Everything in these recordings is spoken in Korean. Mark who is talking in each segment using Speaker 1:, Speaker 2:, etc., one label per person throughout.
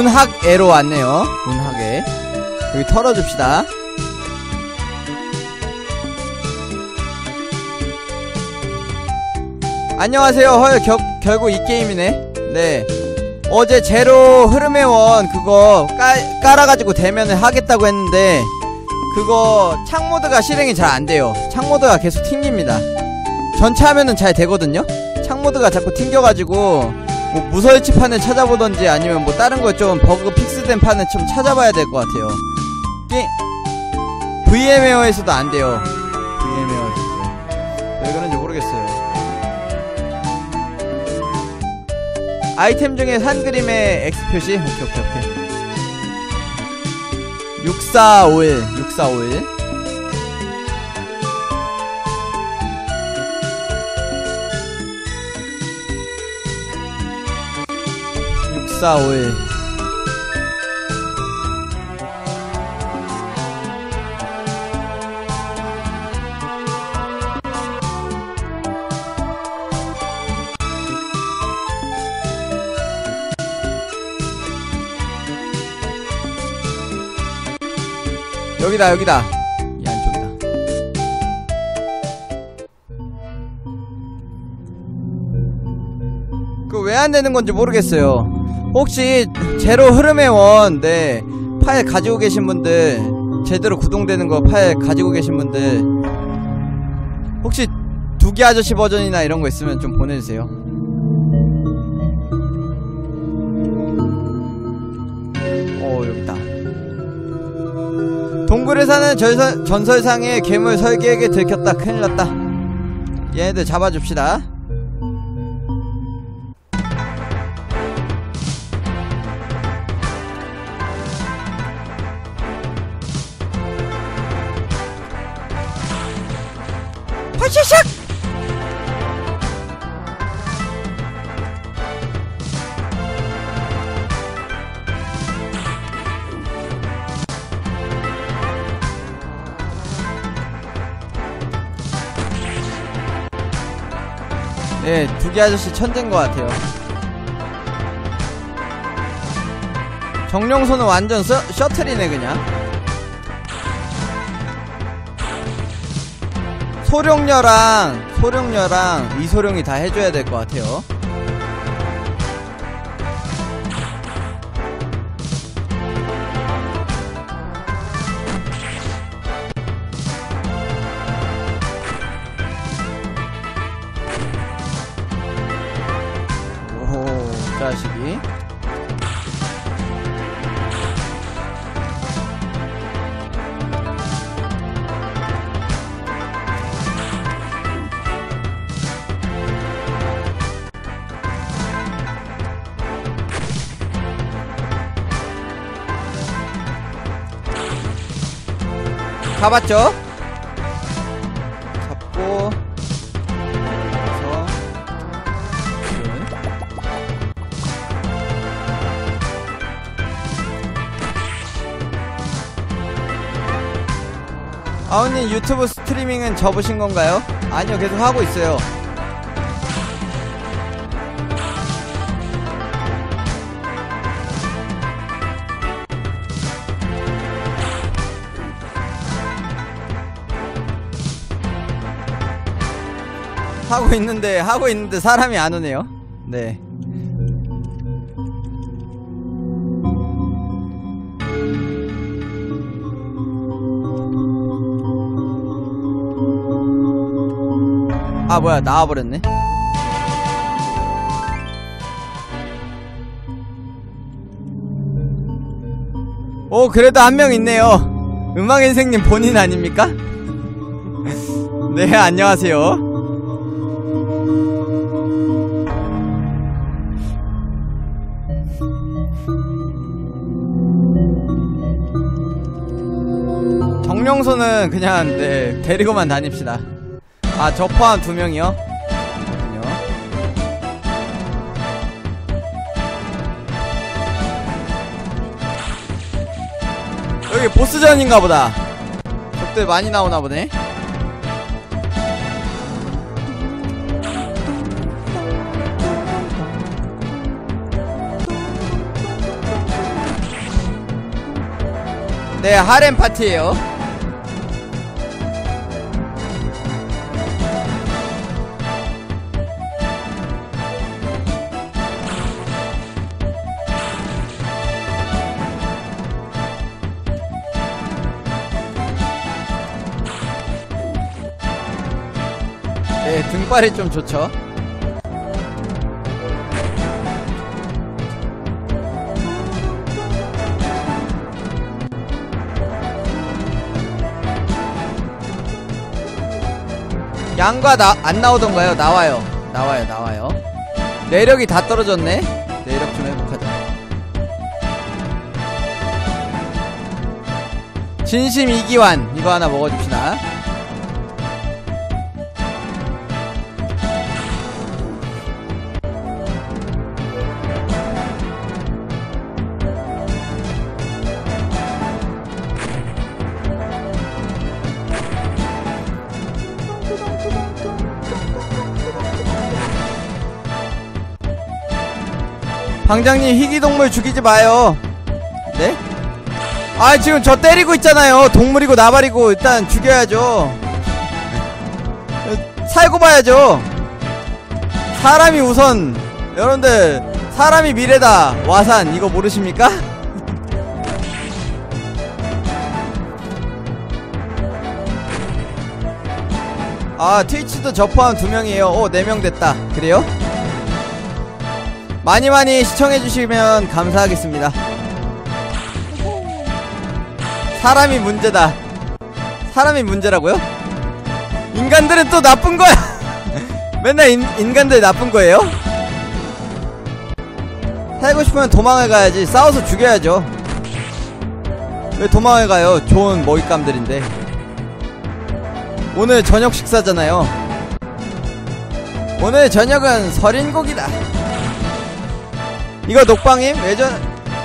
Speaker 1: 운학애로 왔네요. 운학애. 여기 털어줍시다. 안녕하세요. 헐, 겨, 결국 이 게임이네. 네. 어제 제로 흐름의 원 그거 깔, 깔아가지고 대면을 하겠다고 했는데 그거 창모드가 실행이 잘 안돼요. 창모드가 계속 튕깁니다. 전체 화면은 잘 되거든요. 창모드가 자꾸 튕겨가지고 뭐 무설치 판을 찾아보던지 아니면 뭐 다른 거 좀 버그 픽스된 판을 좀 찾아봐야 될 것 같아요. 게 VM웨어에서도 안 돼요. VM웨어에서도. 왜 그런지 모르겠어요. 아이템 중에 산 그림의 X 표시? 오케이, 오케이, 오케이. 6451, 6451. 육사오일 여기다 여기다. 이 안쪽이다. 그 왜 안 되는 건지 모르겠어요 혹시 제로 흐름의 원, 네, 파일 가지고 계신 분들, 제대로 구동되는 거 파일 가지고 계신 분들, 혹시 두기 아저씨 버전이나 이런 거 있으면 좀 보내주세요. 어, 여기다. 동굴에 사는 전설, 전설상의 괴물 설계에게 들켰다. 큰일 났다. 얘네들 잡아줍시다. 네, 두기 아저씨 천재인 것 같아요. 정령소는 완전 셔, 셔틀이네, 그냥. 소룡녀랑 소룡녀랑 이소룡이 다 해줘야 될 것 같아요. 가봤죠? 잡고 그래서 아우님 유튜브 스트리밍은 접으신 건가요? 아니요 계속 하고 있어요 하고 있는데 하고 있는데 사람이 안 오네요. 네. 아 뭐야 나와버렸네. 오 그래도 한 명 있네요. 음악인생님 본인 아닙니까? 네 안녕하세요. 정령소는 그냥 네 데리고만 다닙시다. 아 저 포함 두 명이요? 여기 보스전인가 보다. 적들 많이 나오나 보네. 네 하렘 파티예요 네 등발이 좀 좋죠 양과 나, 안 나오던가요? 나와요. 나와요, 나와요. 내력이 다 떨어졌네? 내력 좀 회복하자. 진심 이기환. 이거 하나 먹어줍시다. 방장님 희귀동물 죽이지 마요. 네? 아 지금 저 때리고 있잖아요. 동물이고 나발이고 일단 죽여야죠. 살고 봐야죠. 사람이 우선 여러분들 사람이 미래다. 와산 이거 모르십니까? 아 트위치도 저 포함 두 명이에요. 오 네 명 됐다. 그래요? 많이 많이 시청해주시면 감사하겠습니다. 사람이 문제다. 사람이 문제라고요? 인간들은 또 나쁜 거야. 맨날 인, 인간들 나쁜 거예요? 살고 싶으면 도망을 가야지. 싸워서 죽여야죠. 왜 도망을 가요? 좋은 먹잇감들인데. 오늘 저녁 식사잖아요. 오늘 저녁은 설인고기다 이거 녹방임? 예전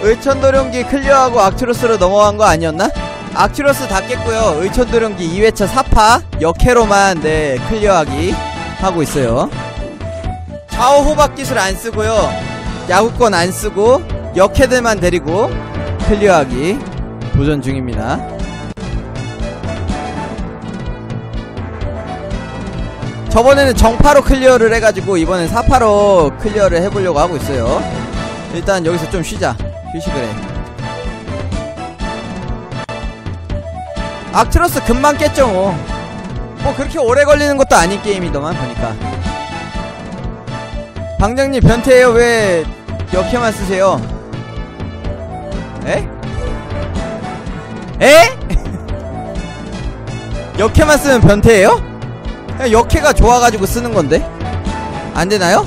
Speaker 1: 의천도룡기 클리어하고 악튜러스로 넘어간 거 아니었나? 악튜러스 다 깼고요. 의천도룡기 2회차 사파 여캐로만 네 클리어하기 하고 있어요. 좌우 호박 기술 안 쓰고요. 야구권 안 쓰고 여캐들만 데리고 클리어하기 도전 중입니다. 저번에는 정파로 클리어를 해가지고 이번엔 사파로 클리어를 해보려고 하고 있어요 일단 여기서 좀 쉬자 휴식을 해 악튜러스 금방 깼죠 뭐. 뭐 그렇게 오래 걸리는 것도 아닌 게임이더만 보니까 방장님 변태예요 왜 여캐만 쓰세요 에? 에? 역해만 쓰면 변태예요? 그냥 역해가 좋아가지고 쓰는 건데 안 되나요?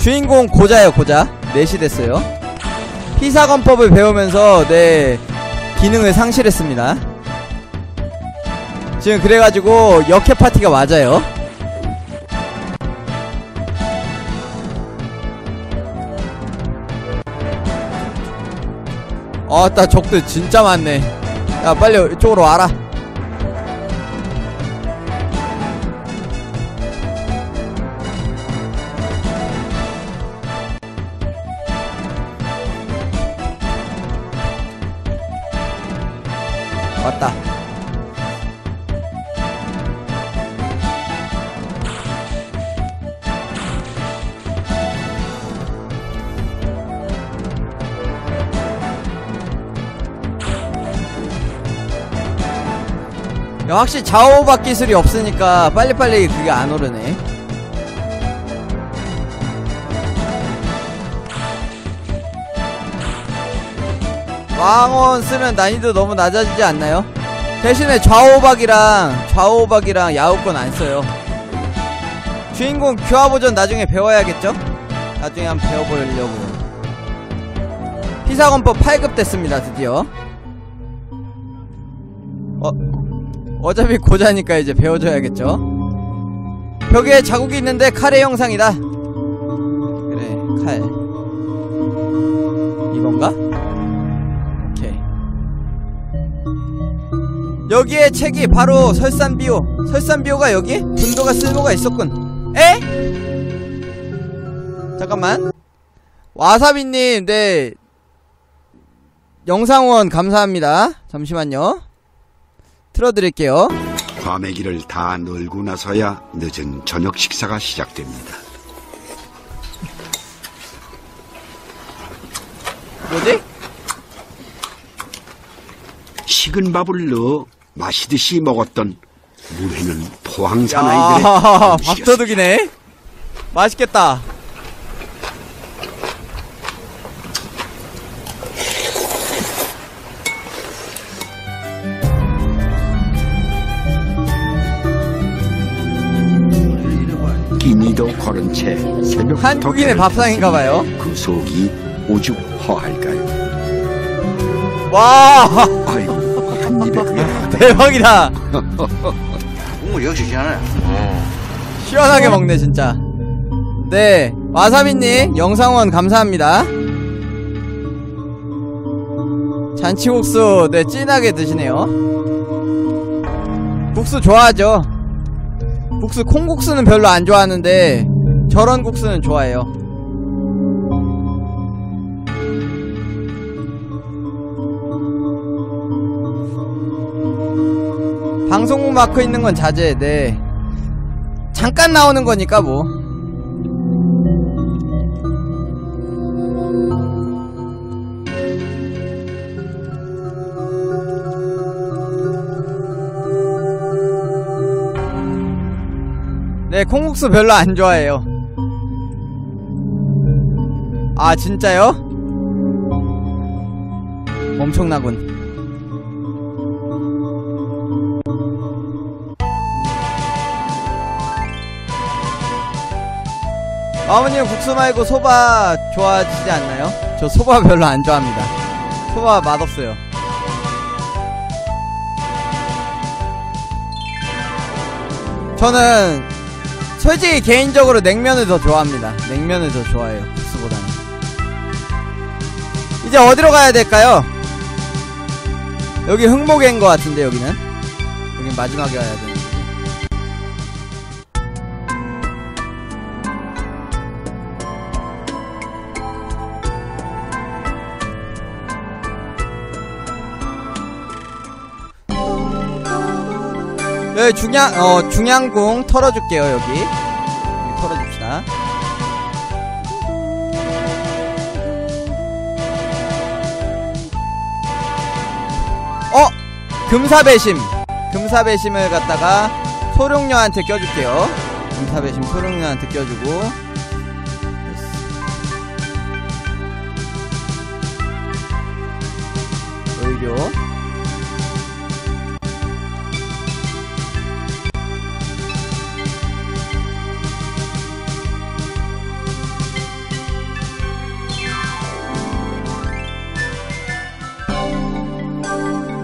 Speaker 1: 주인공 고자예요 고자. 넷이 됐어요. 피사건법을 배우면서 내 기능을 상실했습니다. 지금 그래가지고 역해 파티가 맞아요. 아따 적들 진짜 많네. 야 빨리 이쪽으로 와라 확실히 좌우박 기술이 없으니까 빨리빨리 그게 안 오르네 왕원 쓰면 난이도 너무 낮아지지 않나요? 대신에 좌우박이랑 좌우박이랑 야후권 안 써요. 주인공 교화 버전 나중에 배워야겠죠? 나중에 한번 배워보려고요. 피사건법 8급 됐습니다, 드디어. 어, 어차피 고자니까 이제 배워줘야겠죠? 벽에 자국이 있는데 칼의 형상이다. 그래, 칼. 이건가? 오케이. 여기에 책이 바로 설산비오. 설산비오가 여기? 분도가 쓸모가 있었군. 에? 잠깐만. 와사비님, 네. 영상원 감사합니다. 잠시만요. 틀어드릴게요.
Speaker 2: 과메기를 다 널고 나서야 늦은 저녁 식사가 시작됩니다.
Speaker 1: 뭐지?
Speaker 2: 식은 밥을 넣어 마시듯이 먹었던 물회는 포항 사나이들의.
Speaker 1: 밥도둑이네. 맛있겠다.
Speaker 2: 걸은 채 새벽부터
Speaker 1: 한국인의 밥상인가봐요.
Speaker 2: 그 속이 오죽 허할까요?
Speaker 1: 와,
Speaker 2: 아이고 한 입에 그게
Speaker 1: 대박이다.
Speaker 3: 국물 역시 시원해.
Speaker 1: 시원하게 먹네, 진짜. 네. 와사비님, 영상원 감사합니다. 잔치국수, 네, 진하게 드시네요. 국수 좋아하죠? 국수, 콩국수는 별로 안 좋아하는데, 저런 국수는 좋아해요. 방송국 마크 있는 건 자제, 네. 잠깐 나오는 거니까 뭐. 네, 콩국수 별로 안 좋아해요. 아, 진짜요? 엄청나군. 아버님 국수 말고 소바 좋아하시지 않나요? 저 소바 별로 안 좋아합니다. 소바 맛없어요. 저는 솔직히 개인적으로 냉면을 더 좋아합니다. 냉면을 더 좋아해요. 국수보다는. 이제 어디로 가야 될까요? 여기 흥목인 것 같은데 여기는. 여기 마지막에 가야 되는. 여기 중양 어 중양궁 털어줄게요 여기 금사배심 금사배심을 갖다가 소룡녀한테 껴줄게요. 금사배심 소룡녀한테 껴주고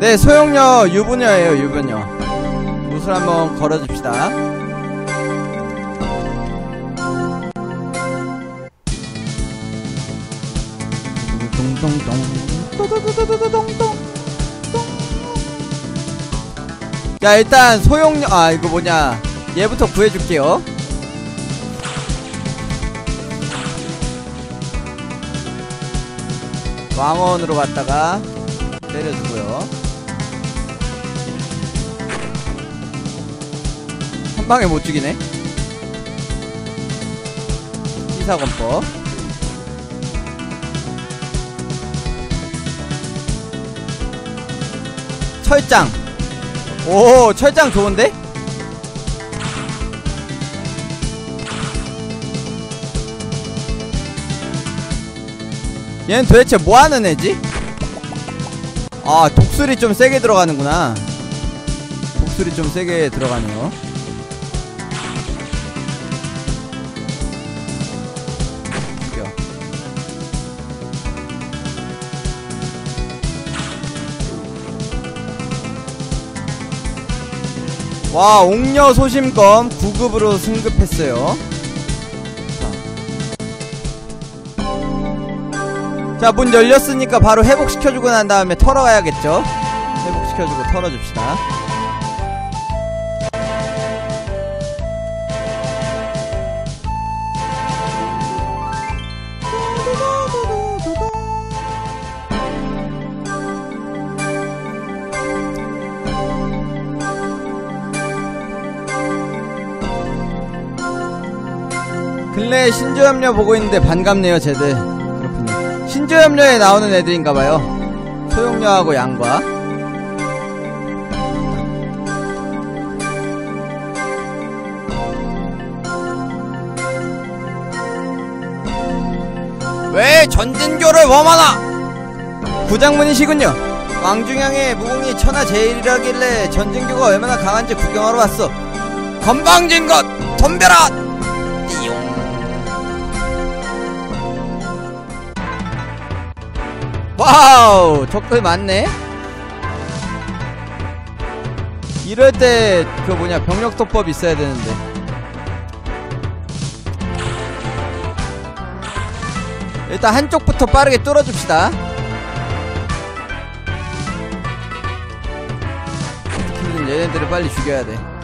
Speaker 1: 네, 소용료 유부녀예요, 유부녀. 무술 한번 걸어줍시다. 자, 일단 소용료, 아, 이거 뭐냐. 얘부터 구해줄게요. 왕원으로 갔다가 때려주 한 방에 못 죽이네. 시사건법. 철장. 오, 철장 좋은데? 얘는 도대체 뭐 하는 애지? 아, 독술이 좀 세게 들어가는구나. 독술이 좀 세게 들어가네요. 와, 옥녀 소심검 9급으로 승급했어요. 자, 문 열렸으니까 바로 회복시켜주고 난 다음에 털어가야겠죠? 회복시켜주고 털어줍시다. 근래 신조염려 보고 있는데 반갑네요 제들. 그렇군요. 신조염려에 나오는 애들인가봐요. 소용려하고 양과. 왜 전진교를 웜하나? 구장문이시군요. 왕중양의 무공이 천하제일이라길래 전진교가 얼마나 강한지 구경하러 왔어 건방진 것 덤벼라 와우 적들 많네. 이럴 때 그 뭐냐 병력 도법 있어야 되는데. 일단 한쪽부터 빠르게 뚫어줍시다. 얘네들을 빨리 죽여야 돼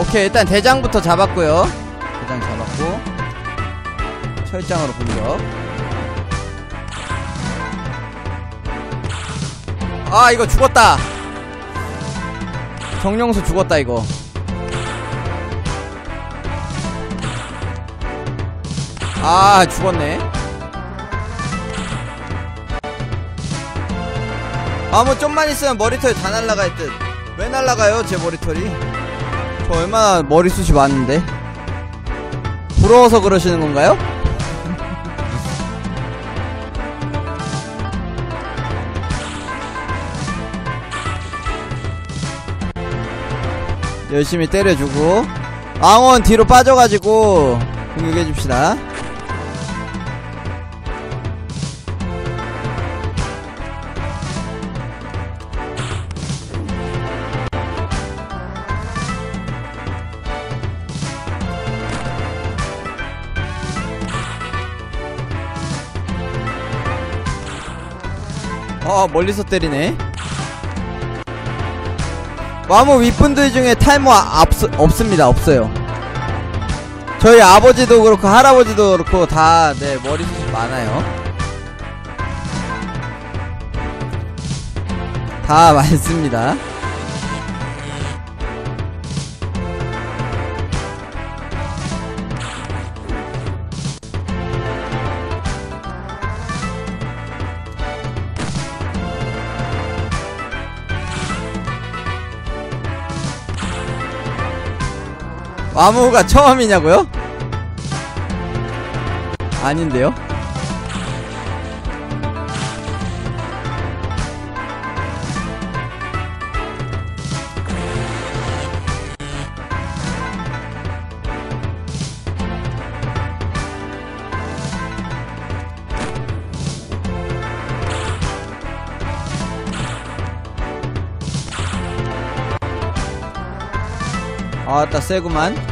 Speaker 1: 오케이 일단 대장부터 잡았고요. 대장 잡았고 철장으로 공격. 아 이거 죽었다. 정령수 죽었다 이거. 아 죽었네. 아 뭐 좀만 있으면 머리털 다 날라갈 듯왜 날라가요 제 머리털이 저 얼마나 머리숱이 많은데 부러워서 그러시는 건가요? 열심히 때려주고 앙원 뒤로 빠져가지고 공격해줍시다 어 멀리서 때리네. 와무 윗분들 중에 탈모 아, 없, 없습니다. 없어요. 저희 아버지도 그렇고 할아버지도 그렇고 다 네 머리숱이 많아요. 다 많습니다 와무가 처음이냐고요? 아닌데요? 아따 세구만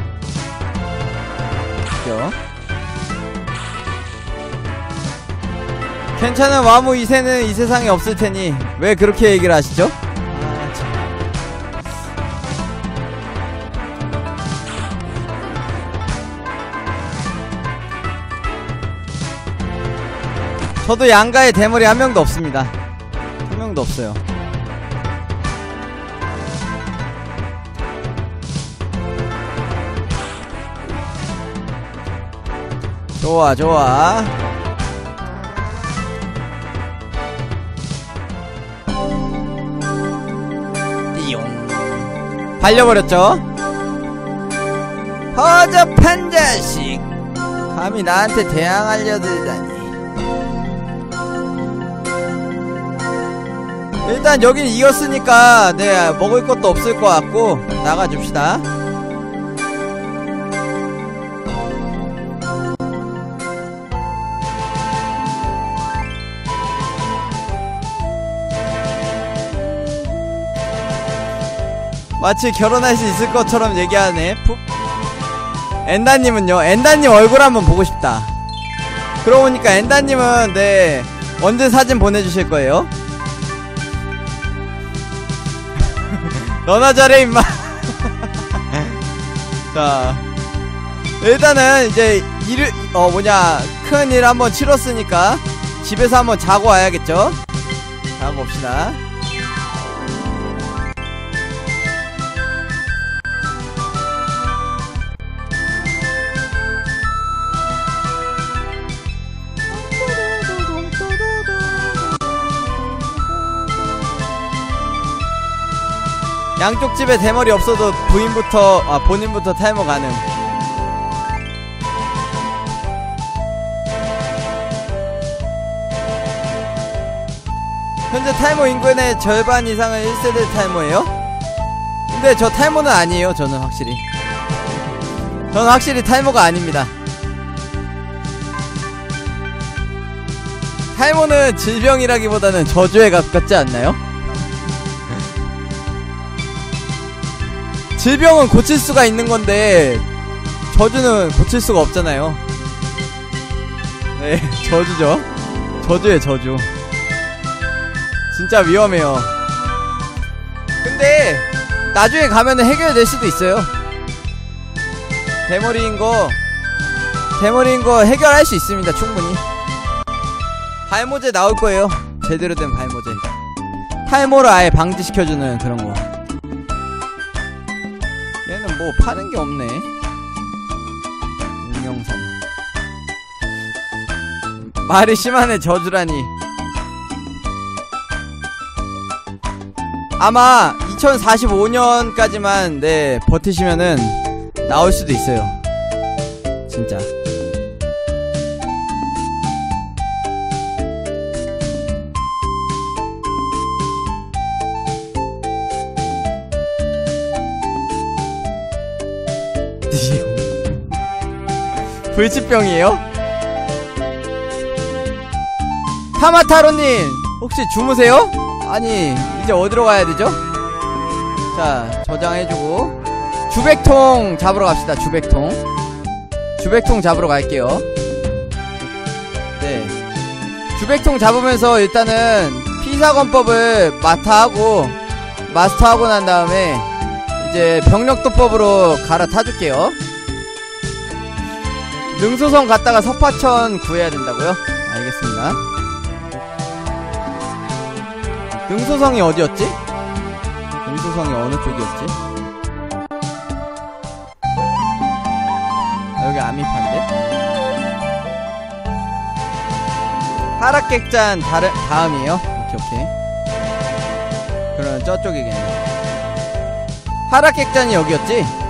Speaker 1: 괜찮은 와무 2세는 이 세상에 없을 테니 왜 그렇게 얘기를 하시죠? 저도 양가에 대머리 한 명도 없습니다. 한 명도 없어요. 좋아 좋아 띠용 발려버렸죠? 허접한 자식. 감히 나한테 대항하려 들다니. 일단 여긴 이겼으니까 네 먹을 것도 없을 것 같고 나가줍시다 마치 결혼할 수 있을 것처럼 얘기하네. 푹. 엔다님은요? 엔다님 얼굴 한번 보고 싶다. 그러고 보니까 엔다님은 네 언제 사진 보내주실 거예요? 너나 잘해 임마. 자 일단은 이제 일, 어 뭐냐 큰 일 한번 치렀으니까 집에서 한번 자고 와야겠죠? 자고 봅시다 양쪽 집에 대머리 없어도 부인부터 아 본인부터 탈모 가능 현재 탈모 인구의 절반 이상은 1세대 탈모예요? 근데 저 탈모는 아니에요 저는 확실히 저는 확실히 탈모가 아닙니다 탈모는 질병이라기보다는 저주에 가깝지 않나요? 질병은 고칠 수가 있는 건데 저주는 고칠 수가 없잖아요. 네, 저주죠. 저주의 저주. 진짜 위험해요. 근데 나중에 가면은 해결될 수도 있어요. 대머리인 거 대머리인 거 해결할 수 있습니다. 충분히. 발모제 나올 거예요. 제대로 된 발모제. 탈모를 아예 방지시켜주는 그런 거. 파는 게 없네. 운영선. 말이 심하네 저주라니. 아마 2045년까지만 네 버티시면은 나올 수도 있어요. 진짜. 불치병이에요? 타마타로님 혹시 주무세요? 아니 이제 어디로 가야 되죠? 자 저장해주고 주백통 잡으러 갑시다 주백통 주백통 잡으러 갈게요 네 주백통 잡으면서 일단은 피사건법을 마타하고 마스터하고 난 다음에 이제 병력도법으로 갈아타줄게요 능수성 갔다가 석파천 구해야 된다고요? 알겠습니다. 능수성이 어디였지? 능수성이 어느 쪽이었지? 아, 여기 아미판데? 하락객잔 다른, 다음이에요? 오케이, 오케이. 그러면 저쪽이겠네. 하락객잔이 여기였지?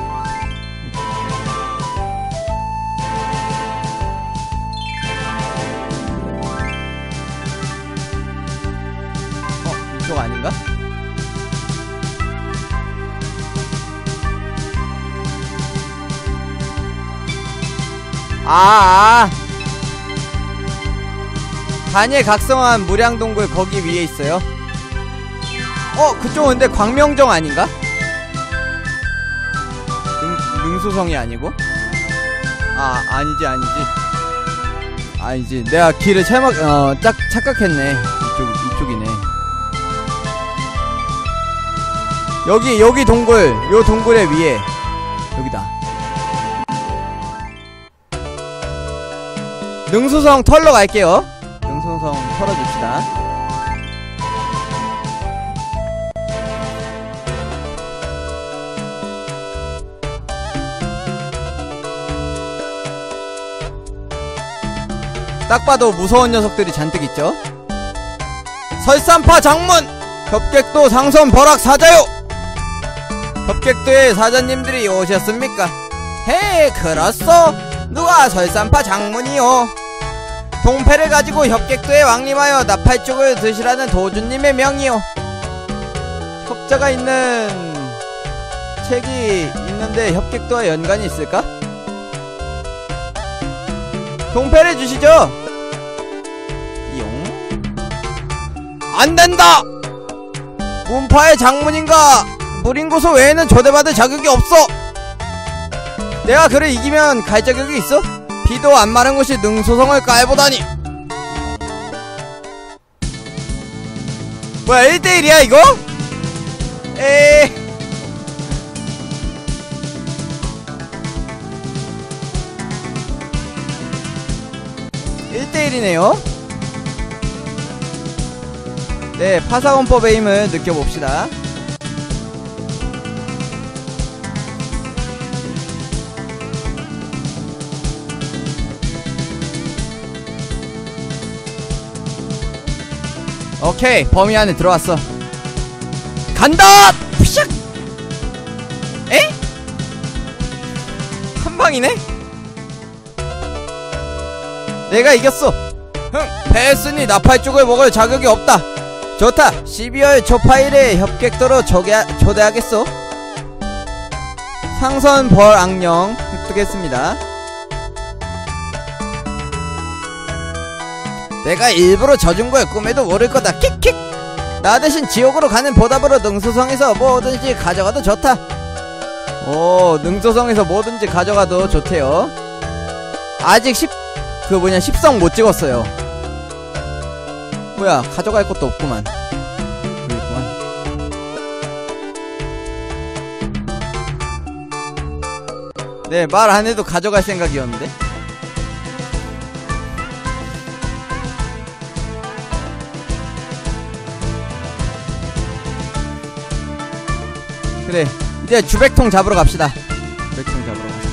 Speaker 1: 아, 아. 단일 각성한 무량동굴 거기 위에 있어요. 어, 그쪽은 근데 광명정 아닌가? 능, 능수성이 아니고? 아, 아니지, 아니지. 아니지. 내가 길을 잘못, 어, 짝, 착각했네. 이쪽, 이쪽이네. 여기, 여기 동굴. 요 동굴의 위에. 능수성 털러 갈게요. 능수성 털어줍시다. 딱 봐도 무서운 녀석들이 잔뜩 있죠. 설산파 장문! 협객도 상선 버락 사자요! 협객도의 사자님들이 오셨습니까? 헤, 그렇소! 누가 설산파 장문이요? 동패를 가지고 협객도에 왕림하여 나팔쪽을 드시라는 도주님의 명이요. 협자가 있는 책이 있는데 협객도와 연관이 있을까? 동패를 주시죠. 용. 안 된다. 문파의 장문인가 무린고소 외에는 초대받을 자격이 없어. 내가 그를 이기면 갈 자격이 있어? 비도 안 마른 곳이 능소성을 깔보다니. 뭐야 1대1이야 이거? 에. 일대일이네요 네, 파사원법의 힘을 느껴봅시다. 오케이 범위 안에 들어왔어 간다! 푸샥! 에? 한방이네? 내가 이겼어 흥! 패했으니 나팔 쪽을 먹을 자격이 없다 좋다 12월 초파일에 협객도로 초대 초대하겠소 상선 벌 악령 획득했습니다 내가 일부러 져준 걸 꿈에도 모를 거다. 킥킥! 나 대신 지옥으로 가는 보답으로 능수성에서 뭐든지 가져가도 좋다. 오 능소성에서 뭐든지 가져가도 좋대요. 아직 10, 그 뭐냐 10성 못 찍었어요. 뭐야 가져갈 것도 없구만. 여기 있구만. 네말 안해도 가져갈 생각이었는데 그래. 이제 주백통 잡으러 갑시다. 주백통 잡으러 가자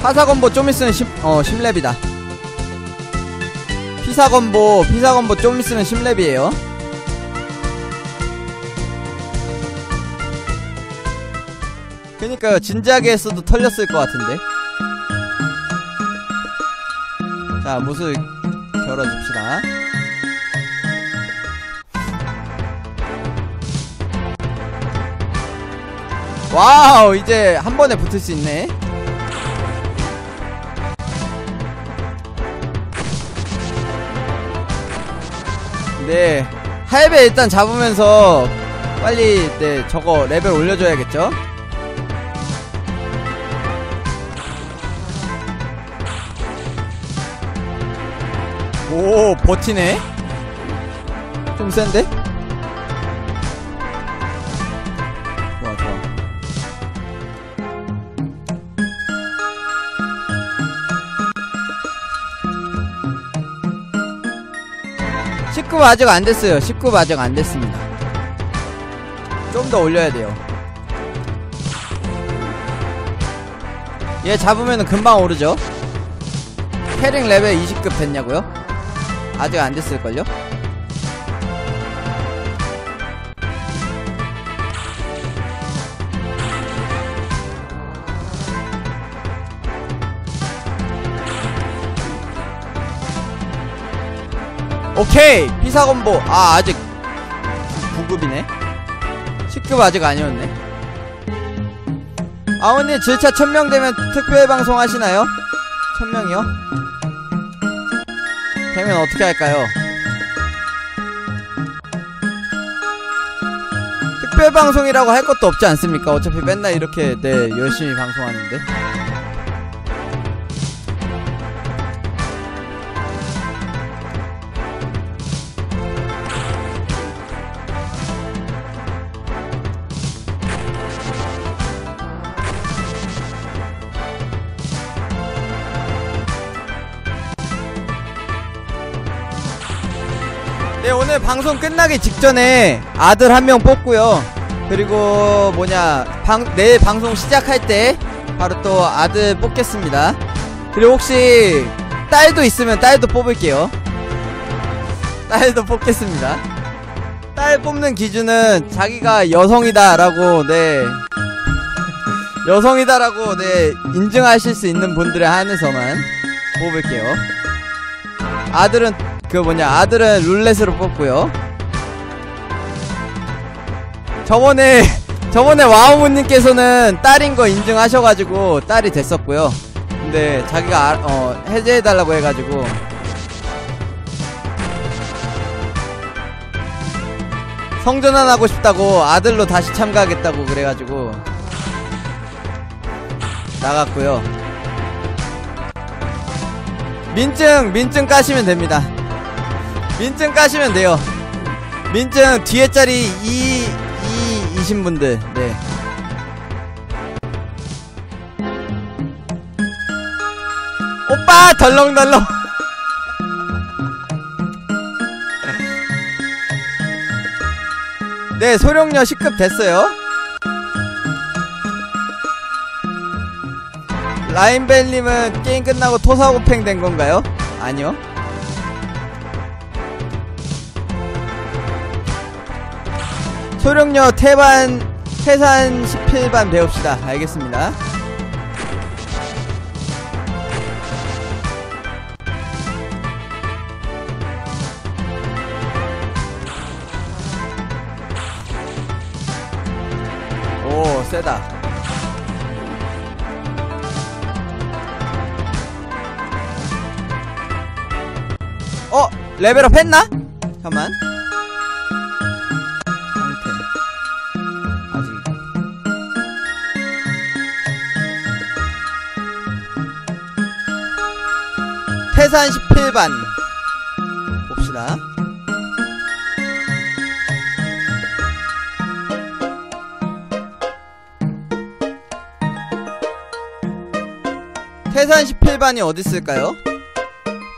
Speaker 1: 파사건보 좀 있으면 10, 어 10렙이다. 피사건보 피사건보 좀 있으면 10렙이에요. 그니까요 진지하게 했어도 털렸을 것 같은데. 자 못을 겨뤄줍시다 와우 이제 한 번에 붙을 수 있네. 네 할배 일단 잡으면서 빨리 네 저거 레벨 올려줘야겠죠? 오 버티네? 좀 센데 (19) 아직 안 됐어요 (19) 아직 안 됐습니다 좀 더 올려야 돼요 얘 잡으면 금방 오르죠 캐릭 레벨 20급 됐냐고요? 아직 안 됐을걸요? 오케이 피사건보 아 아직 9급이네 10급 아직 아니었네 아우님 질차 1000명 되면 특별 방송 하시나요? 1000명이요? 되면 어떻게 할까요? 특별 방송이라고 할 것도 없지 않습니까? 어차피 맨날 이렇게 네 열심히 방송하는데 오늘 방송 끝나기 직전에 아들 한 명 뽑고요. 그리고 뭐냐 방, 내일 방송 시작할 때 바로 또 아들 뽑겠습니다. 그리고 혹시 딸도 있으면 딸도 뽑을게요. 딸도 뽑겠습니다. 딸 뽑는 기준은 자기가 여성이다라고 네. 여성이다라고 네 인증하실 수 있는 분들에 한해서만 뽑을게요. 아들은 그 뭐냐 아들은 룰렛으로 뽑고요. 저번에 저번에 와우무님께서는 딸인 거 인증하셔가지고 딸이 됐었고요. 근데 자기가 아, 어, 해제해달라고 해가지고. 성전환 하고 싶다고 아들로 다시 참가하겠다고 그래가지고 나갔고요. 민증 민증 까시면 됩니다 민증 까시면 돼요. 민증 뒤에 자리 2, 2 이신 분들 네. 오빠 덜렁덜렁. 네 소룡녀 10급 됐어요. 라인벨님은 게임 끝나고 토사구팽 된 건가요? 아니요 소룡녀 태반 태산 17반 배웁시다. 알겠습니다. 오, 세다. 어, 레벨업 했나? 잠깐만. 13, 17반. 봅시다. 태산 17반이 어디 있을까요?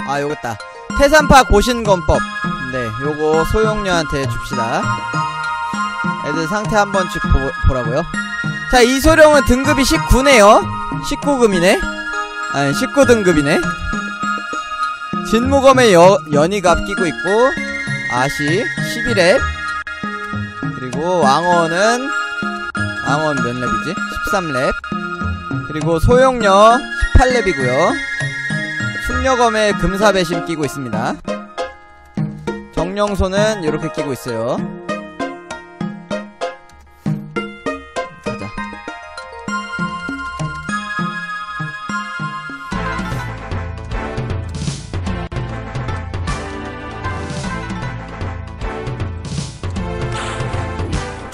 Speaker 1: 아 요겠다. 태산파 고신검법. 네 요거 소용녀한테 줍시다. 애들 상태 한 번씩 보, 라고요자 이소룡은 등급이 19네요. 19금이네. 아니 19등급이네. 진무검의 여, 연이갑 끼고 있고, 아시 11렙. 그리고 왕어는, 왕어는 몇 렙이지? 13렙. 그리고 소용녀 18렙이고요. 숙녀검에 금사배심 끼고 있습니다. 정령소는 이렇게 끼고 있어요.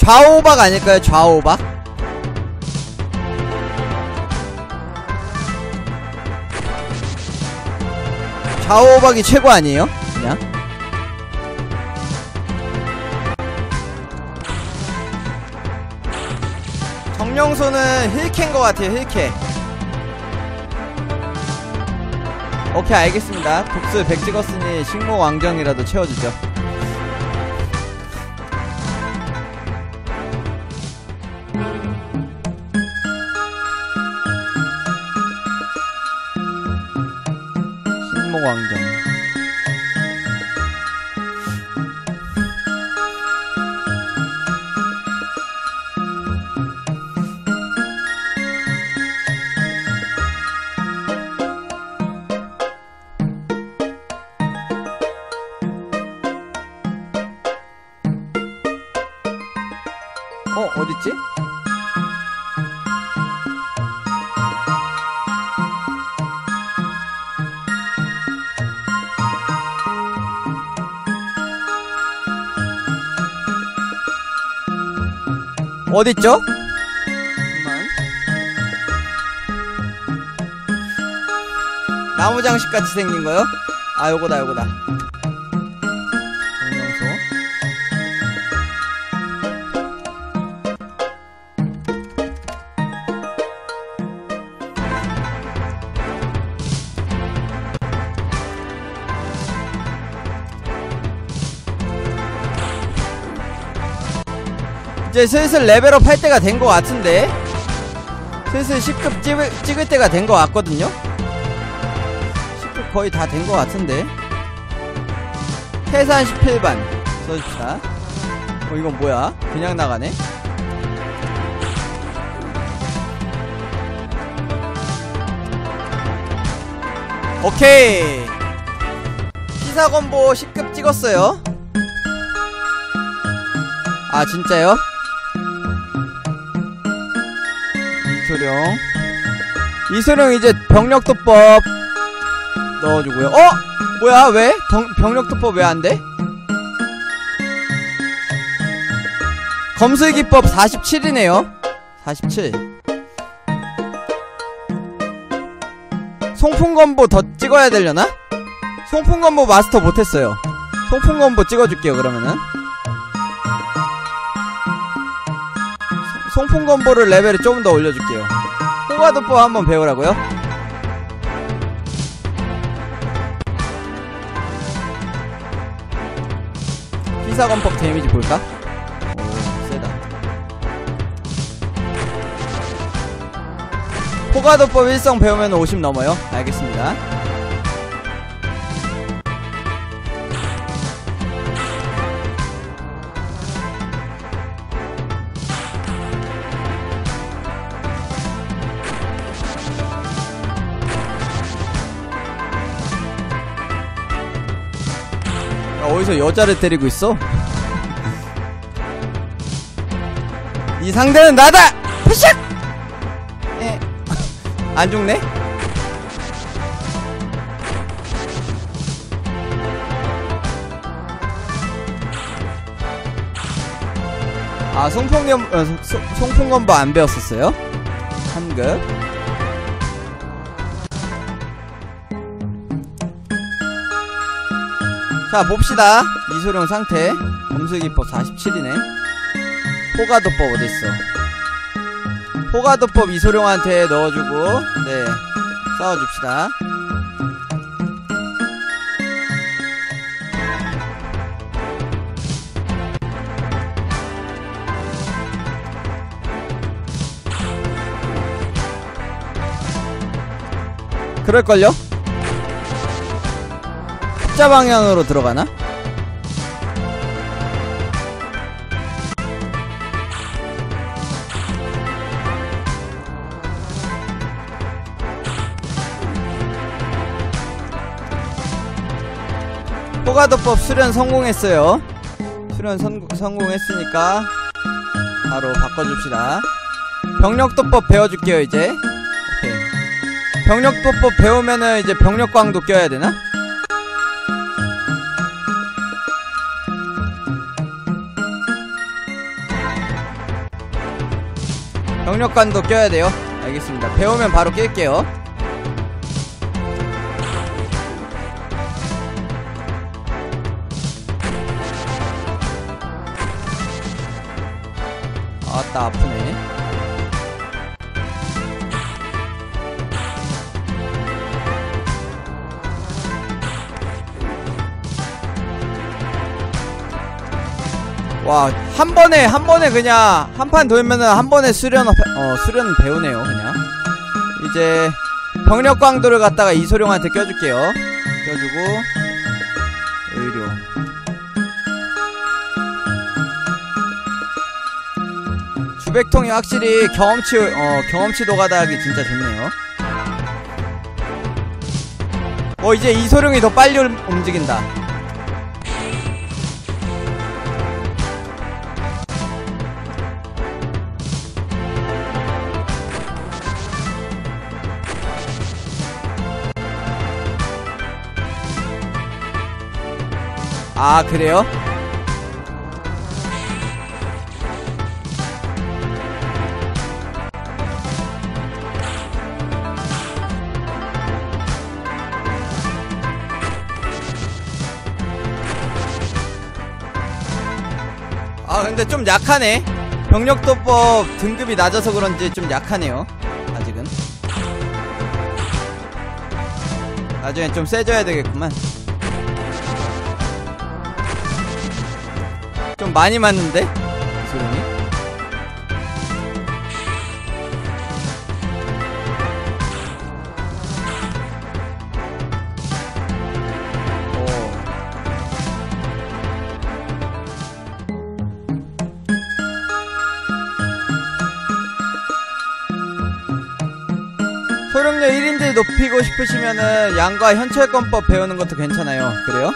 Speaker 1: 좌오박 아닐까요? 좌오박? 좌오박이 최고 아니에요? 그냥 정령소는 힐캔 것 같아요 힐캐 오케이 알겠습니다 독스 100 찍었으니 식목 왕정이라도 채워주죠 어딨죠? 나무 장식 같이 생긴 거요? 아 요거다 요거다. 이제 슬슬 레벨업 할 때가 된 것 같은데. 슬슬 10급 찍을, 찍을 때가 된 것 같거든요. 10급 거의 다 된 것 같은데. 태산 18반 써줍시다. 어 이건 뭐야? 그냥 나가네? 오케이. 시사건보 10급 찍었어요. 아 진짜요? 이소룡 이제 병력도법 넣어주고요 어? 뭐야 왜? 정, 병력도법 왜 안돼? 검술기법 47이네요 47 송풍건보 더 찍어야 되려나? 송풍건보 마스터 못했어요 송풍건보 찍어줄게요 그러면은 송풍건보를 레벨을 조금 더 올려줄게요 호가도법 한번 배우라고요? 피사건법 데미지 볼까? 오 세다 호가도법 일성 배우면 50 넘어요 알겠습니다 어디서 여자를 때리고 있어? 이 상대는 나다! 푸샥! 에. 안 죽네? 아, 송풍겸, 어, 송- 송풍건보 안 배웠었어요? 3급. 자, 봅시다. 이소룡 상태. 검수기법 47이네. 호가도법 어딨어? 호가도법 이소룡한테 넣어주고, 네. 싸워줍시다. 그럴걸요? 자 방향으로 들어가나? 호가도법 수련 성공했어요. 수련 선, 성공했으니까 바로 바꿔줍시다. 병력도법 배워줄게요 이제. 오케이. 병력도법 배우면은 이제 병력광도 껴야 되나? 병력관도 껴야 돼요. 알겠습니다. 배우면 바로 낄게요. 와, 한 번에, 한 번에 그냥, 한 판 돌면은 한 번에 수련, 어, 수련 배우네요, 그냥. 이제, 병력 광도를 갖다가 이소룡한테 껴줄게요. 껴주고, 의료. 주백통이 확실히 경험치, 어, 경험치 노가다하기 진짜 좋네요. 어, 이제 이소룡이 더 빨리 움- 움직인다. 아 그래요? 아 근데 좀 약하네. 병력도법 등급이 낮아서 그런지 좀 약하네요 아직은. 나중에 좀 세져야 되겠구만 많이 맞는데? 이 소름이? 오. 소령력 1인들 높이고 싶으시면은 양과 현철권법 배우는 것도 괜찮아요. 그래요?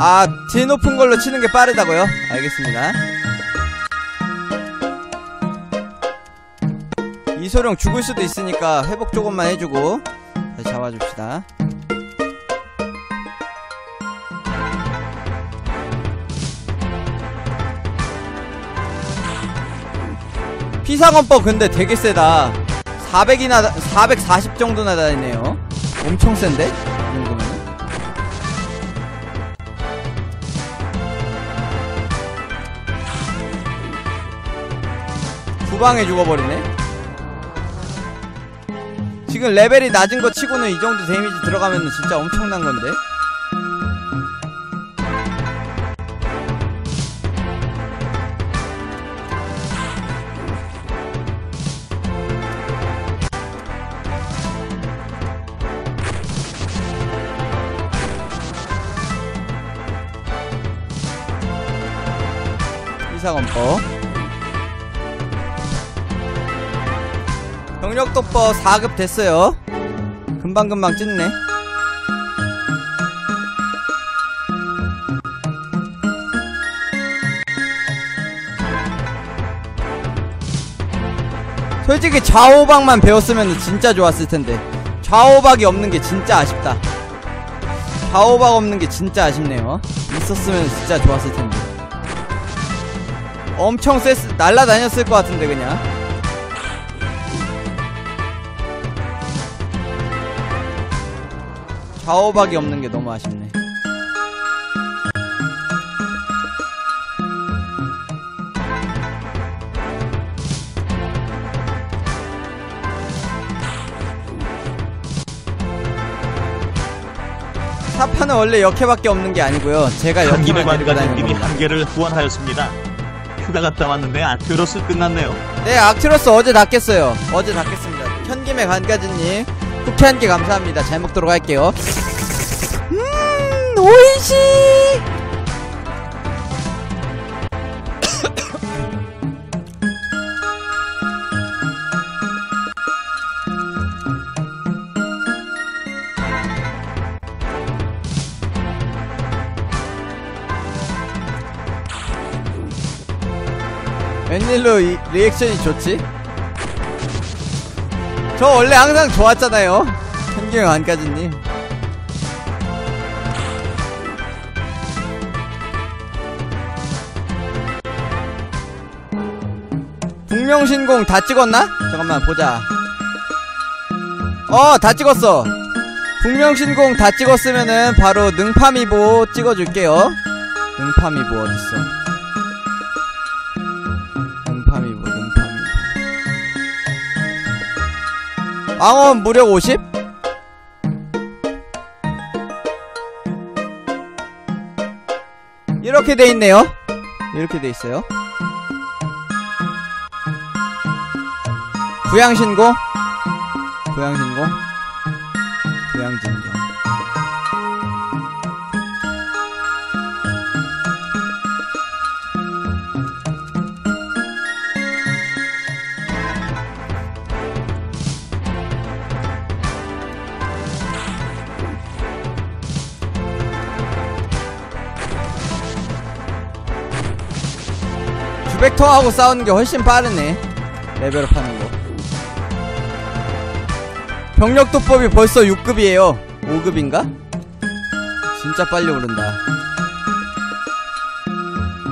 Speaker 1: 아, 딜 높은 걸로 치는 게 빠르다고요? 알겠습니다. 이소룡 죽을 수도 있으니까 회복 조금만 해주고 다시 잡아줍시다. 피사건법 근데 되게 세다. 400이나, 440 정도나 다니네요. 엄청 센데? 두 방에 죽어버리네. 지금 레벨이 낮은 거 치고는 이 정도 데미지 들어가면 진짜 엄청난 건데. 이사건법 스톱버 4급 됐어요. 금방금방 찢네. 솔직히 좌호박만 배웠으면 진짜 좋았을텐데 좌호박이 없는게 진짜 아쉽다. 좌호박 없는게 진짜 아쉽네요. 있었으면 진짜 좋았을텐데. 엄청 쎄스 날라다녔을 것 같은데 그냥. 좌우박이 없는 게 너무 아쉽네 사파는 원래 역해밖에 없는 게 아니고요 제가 역해만 다니는
Speaker 4: 관가님님이
Speaker 1: 겁니다
Speaker 4: 한 개를 후원하였습니다. 휴가 갔다 왔는데 아트로스 끝났네요.
Speaker 1: 네, 악트로스 어제 닫겠어요. 어제 닫겠습니다. 현김의 간가즈님, 쿠키 한 개 감사합니다. 잘 먹도록 할게요. 음, 오이시! 웬일로 이 리액션이 좋지? 저 원래 항상 좋았잖아요. 현경 안까지님. 북명신공 다 찍었나? 잠깐만 보자. 어, 다 찍었어. 북명신공 다 찍었으면은 바로 능파미보 찍어줄게요. 능파미보 어딨어? 능파미보, 능파미보. 왕원 무력 50? 이렇게 돼 있네요. 이렇게 돼 있어요. 부양신고, 부양신고, 부양진경. 주벡터하고 싸우는 게 훨씬 빠르네. 레벨업 하는 거. 병력 도법이 벌써 6급이에요. 5급인가? 진짜 빨리 오른다.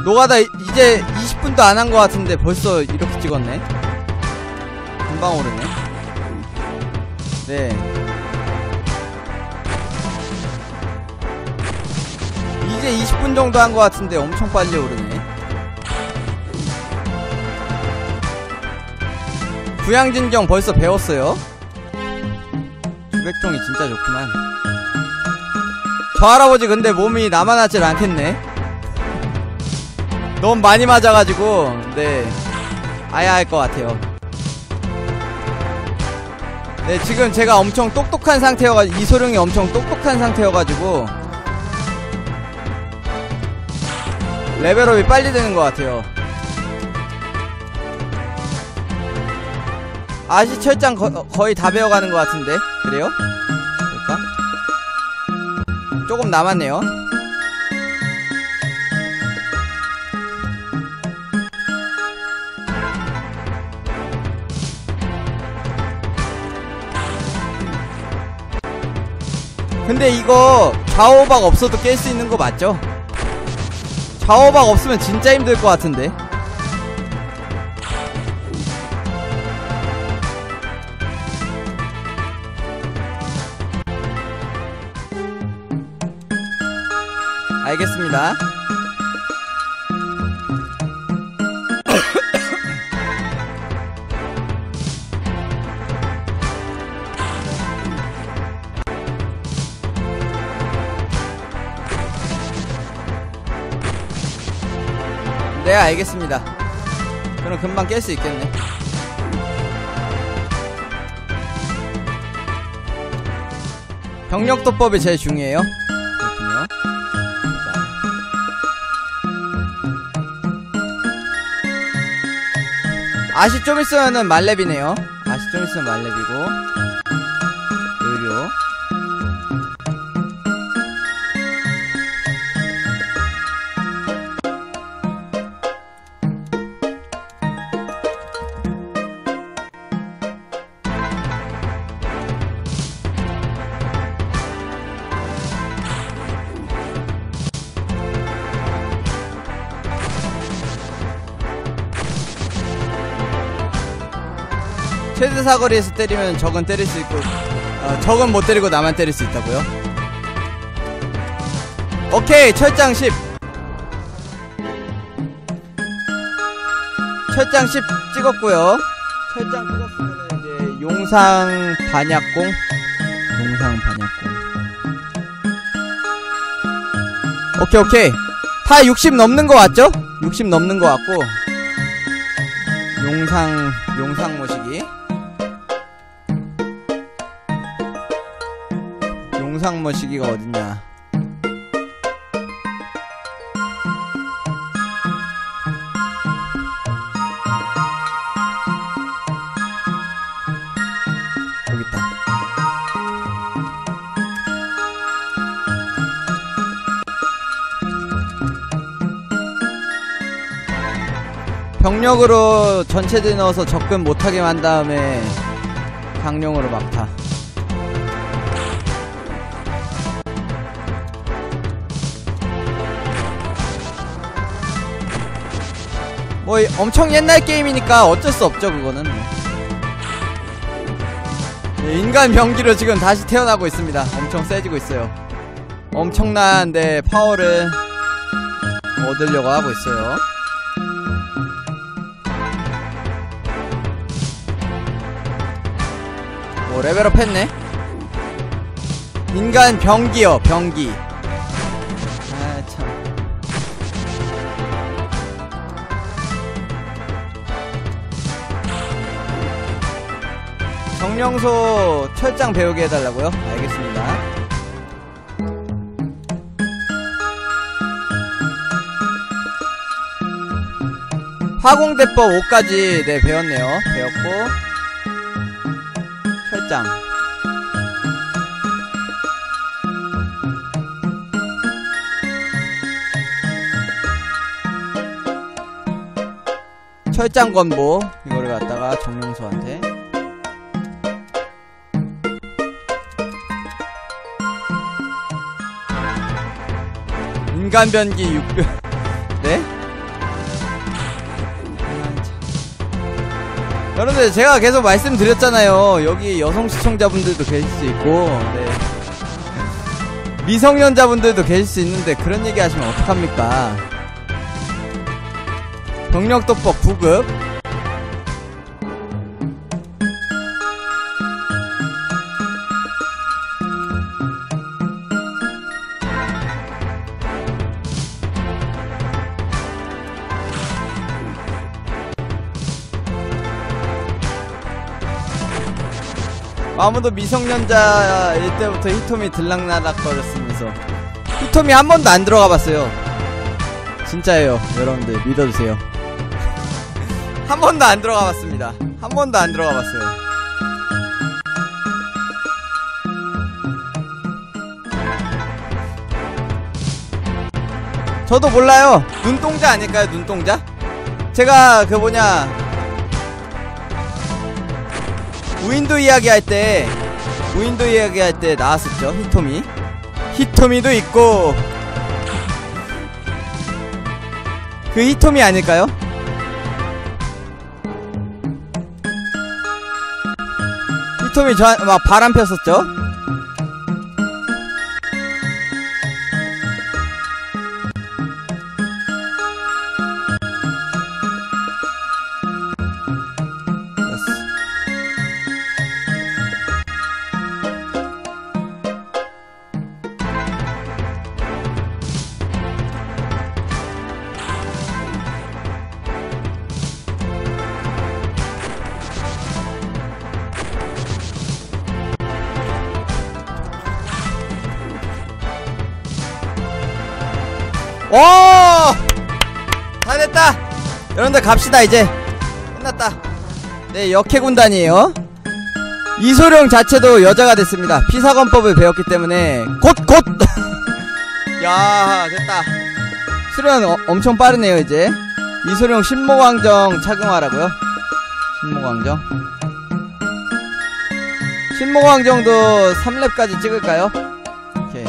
Speaker 1: 노가다 이- 이제 20분도 안 한 것 같은데 벌써 이렇게 찍었네. 금방 오르네. 네. 이제 20분 정도 한 것 같은데 엄청 빨리 오르네. 부양진경 벌써 배웠어요. 진짜 좋구만. 저 할아버지 근데 몸이 남아나질 않겠네. 너무 많이 맞아가지고, 네. 아야 할 것 같아요. 네, 지금 제가 엄청 똑똑한 상태여가지고, 이소룡이 엄청 똑똑한 상태여가지고, 레벨업이 빨리 되는 것 같아요. 아시 철장 거, 거의 다 배워가는 것 같은데 그래요? 조금 남았네요 근데 이거 좌우박 없어도 깰 수 있는 거 맞죠? 좌우박 없으면 진짜 힘들 것 같은데 알겠습니다. 네, 알겠습니다. 그럼 금방 깰 수 있겠네. 병력도법이 제일 중요해요. 아시 좀 있으면은 말렙이네요. 아시 좀 있으면 말렙이고. 사거리에서 때리면 적은 때릴 수 있고 어, 적은 못 때리고 나만 때릴 수 있다고요? 오케이 철장 10 철장 10 찍었고요. 철장 찍었으면 이제 용상 반약공? 용상 반약공. 오케이 오케이. 다 60 넘는 거 같죠? 60 넘는 거 같고 용상 용상 모시 기 용상 모시기가 어딨냐. 병력으로 전체들 넣어서 접근 못하게 한 다음에 강령으로 막타 뭐 이- 엄청 옛날 게임이니까 어쩔 수 없죠 그거는. 뭐. 네, 인간 병기로 지금 다시 태어나고 있습니다. 엄청 세지고 있어요. 엄청난 데 파워를 얻으려고 하고 있어요. 오 레벨업 했네? 인간 병기요 병기 정령소 철장 배우게 해달라고요? 알겠습니다. 화공대법 5까지 네 배웠네요. 배웠고 철장. 철장 건보 이거 인간 변기 6변 네? 여러분들 제가 계속 말씀드렸잖아요 여기 여성 시청자분들도 계실 수 있고 네. 미성년자분들도 계실 수 있는데 그런 얘기 하시면 어떡합니까 병력도법 9급 아무도 미성년자일 때부터 히톰이 들락날락 거렸으면서. 히톰이 한 번도 안 들어가 봤어요. 진짜예요 여러분들. 믿어주세요. 한 번도 안 들어가 봤습니다. 한 번도 안 들어가 봤어요. 저도 몰라요. 눈동자 아닐까요 눈동자? 제가 그 뭐냐 무인도 이야기 할때 무인도 이야기 할 때 나왔었죠 히토미. 히토미도 있고. 그 히토미 아닐까요? 히토미 저막 바람 폈었죠 갑시다, 이제. 끝났다. 네, 역해군단이에요. 이소룡 자체도 여자가 됐습니다. 피사관법을 배웠기 때문에, 곧, 곧! 야, 됐다. 수련 어, 엄청 빠르네요, 이제. 이소룡 신모광정 착용하라고요? 신모광정. 신모광정도 3렙까지 찍을까요? 오케이.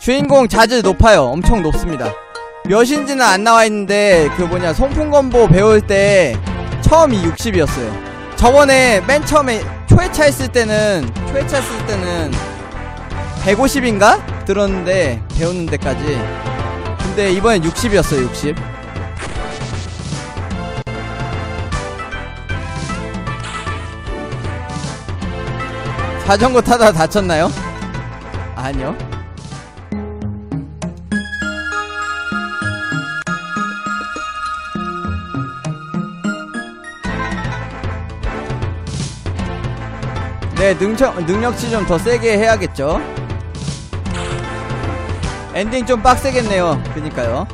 Speaker 1: 주인공 자질 높아요. 엄청 높습니다. 몇인지는 안 나와 있는데 그 뭐냐 송풍건보 배울 때 처음이 60이었어요. 저번에 맨 처음에 초회차 했을 때는 초회차 했을 때는 150인가 들었는데 배우는 데까지 근데 이번엔 60이었어요 60 자전거 타다 다쳤나요? 아니요 네 능력, 능력치 좀 더 세게 해야겠죠? 엔딩 좀 빡세겠네요. 그니까요.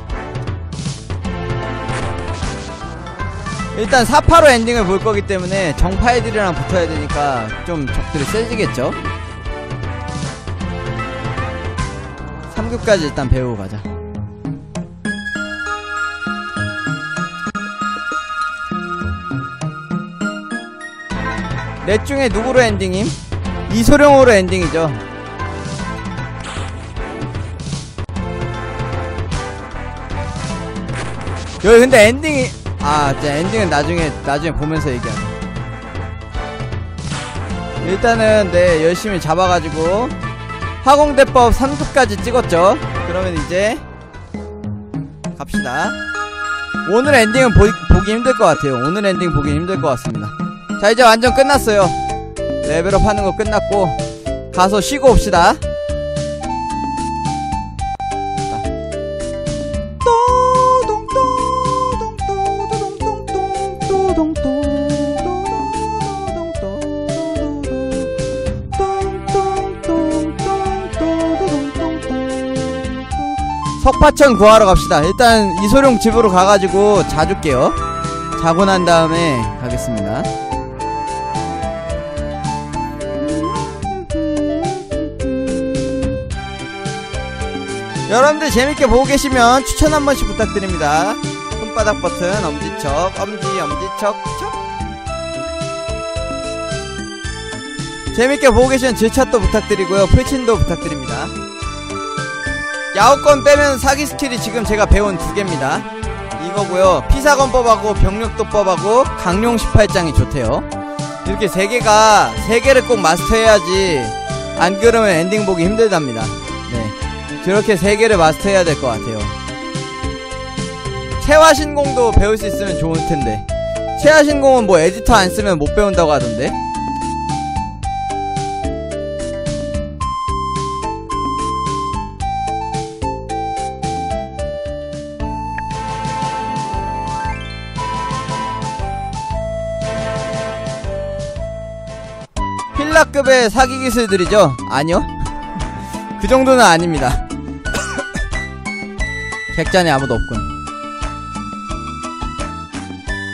Speaker 1: 일단 485 엔딩을 볼 거기 때문에 정파애들이랑 붙어야 되니까 좀 적들이 세지겠죠? 3급까지 일단 배우고 가자 넷 중에 누구로 엔딩임? 이소룡으로 엔딩이죠. 여기 근데 엔딩이 아 진짜 엔딩은 나중에 나중에 보면서 얘기하자. 일단은 네 열심히 잡아가지고 화공대법 3급까지 찍었죠? 그러면 이제 갑시다. 오늘 엔딩은 보, 보기 힘들 것 같아요. 오늘 엔딩 보기 힘들 것 같습니다 자 이제 완전 끝났어요. level up 하는 거 끝났고 가서 쉬고 옵시다. 석파천 구하러 갑시다. 일단 이소룡 집으로 가가지고 자줄게요. 자고 난 다음에 가겠습니다 여러분들 재밌게 보고 계시면 추천 한 번씩 부탁드립니다. 손바닥 버튼 엄지척 엄지 엄지척 척. 재밌게 보고 계시면 질차도 부탁드리고요. 풀친도 부탁드립니다. 야구권 빼면 사기 스킬이 지금 제가 배운 두 개입니다. 이거고요. 벽사검법하고 벽력도법하고 항룡 18장이 좋대요. 이렇게 세 개가 세 개를 꼭 마스터해야지 안 그러면 엔딩 보기 힘들답니다 네 저렇게 세 개를 마스터해야 될 것 같아요 체화신공도 배울 수 있으면 좋을 텐데 체화신공은 뭐 에디터 안 쓰면 못 배운다고 하던데 필라급의 사기 기술들이죠? 아니요. 그 정도는 아닙니다. 객잔에 아무도 없군.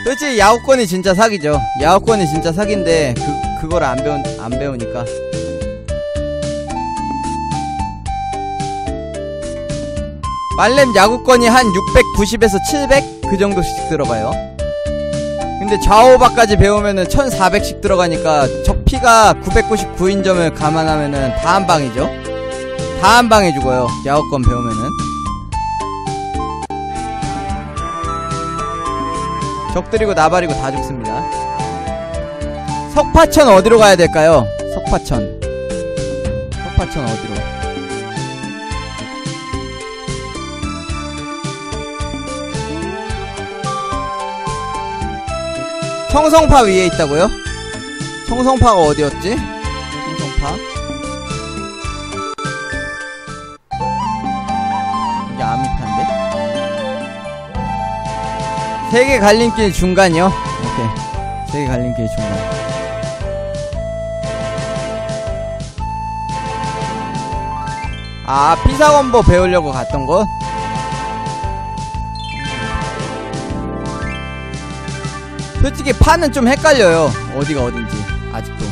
Speaker 1: 솔직히 야구권이 진짜 사기죠. 야구권이 진짜 사기인데 그 그걸 안 배운 안 배우니까. 말렘 야구권이 한 690에서 700 그 정도씩 들어가요. 근데 좌우바까지 배우면은 1400씩 들어가니까 적 피가 999인 점을 감안하면은 다 한 방이죠. 다 한 방에 죽어요. 야구권 배우면은. 적들이고 나발이고 다 죽습니다. 석파천 어디로 가야 될까요? 석파천. 석파천 어디로? 청성파 위에 있다고요? 청성파가 어디였지? 청성파 세계 갈림길 중간이요? 오케이 세계 갈림길 중간 아 피사건보 배우려고 갔던 곳? 솔직히 판은 좀 헷갈려요. 어디가 어딘지 아직도.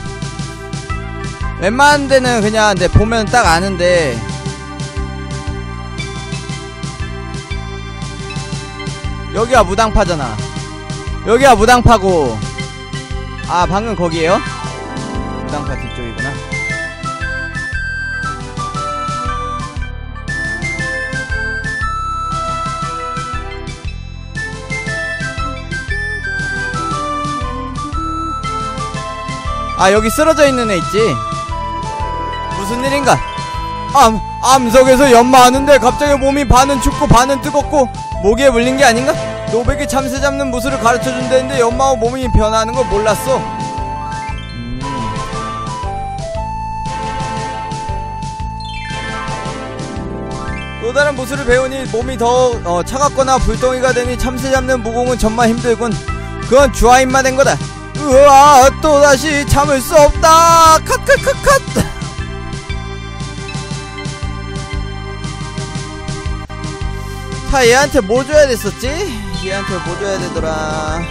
Speaker 1: 웬만한 데는 그냥 내 보면 딱 아는데 여기가 무당파잖아. 여기가 무당파고 아 방금 거기에요? 무당파 뒤쪽이구나. 아 여기 쓰러져 있는 애 있지 무슨 일인가 암 암석에서 연마하는데 갑자기 몸이 반은 춥고 반은 뜨겁고 모기에 물린 게 아닌가? 노백이 참새 잡는 무술을 가르쳐 준다는데 연마하고 몸이 변하는 걸 몰랐어. 음. 또 다른 무술을 배우니 몸이 더 어, 차갑거나 불덩이가 되니 참새 잡는 무공은 정말 힘들군. 그건 주화입마 된 거다. 우와 또다시 참을 수 없다. 컷컷컷컷 자 얘한테 뭐 줘야 됐었지? 얘한테 뭐 줘야 되더라.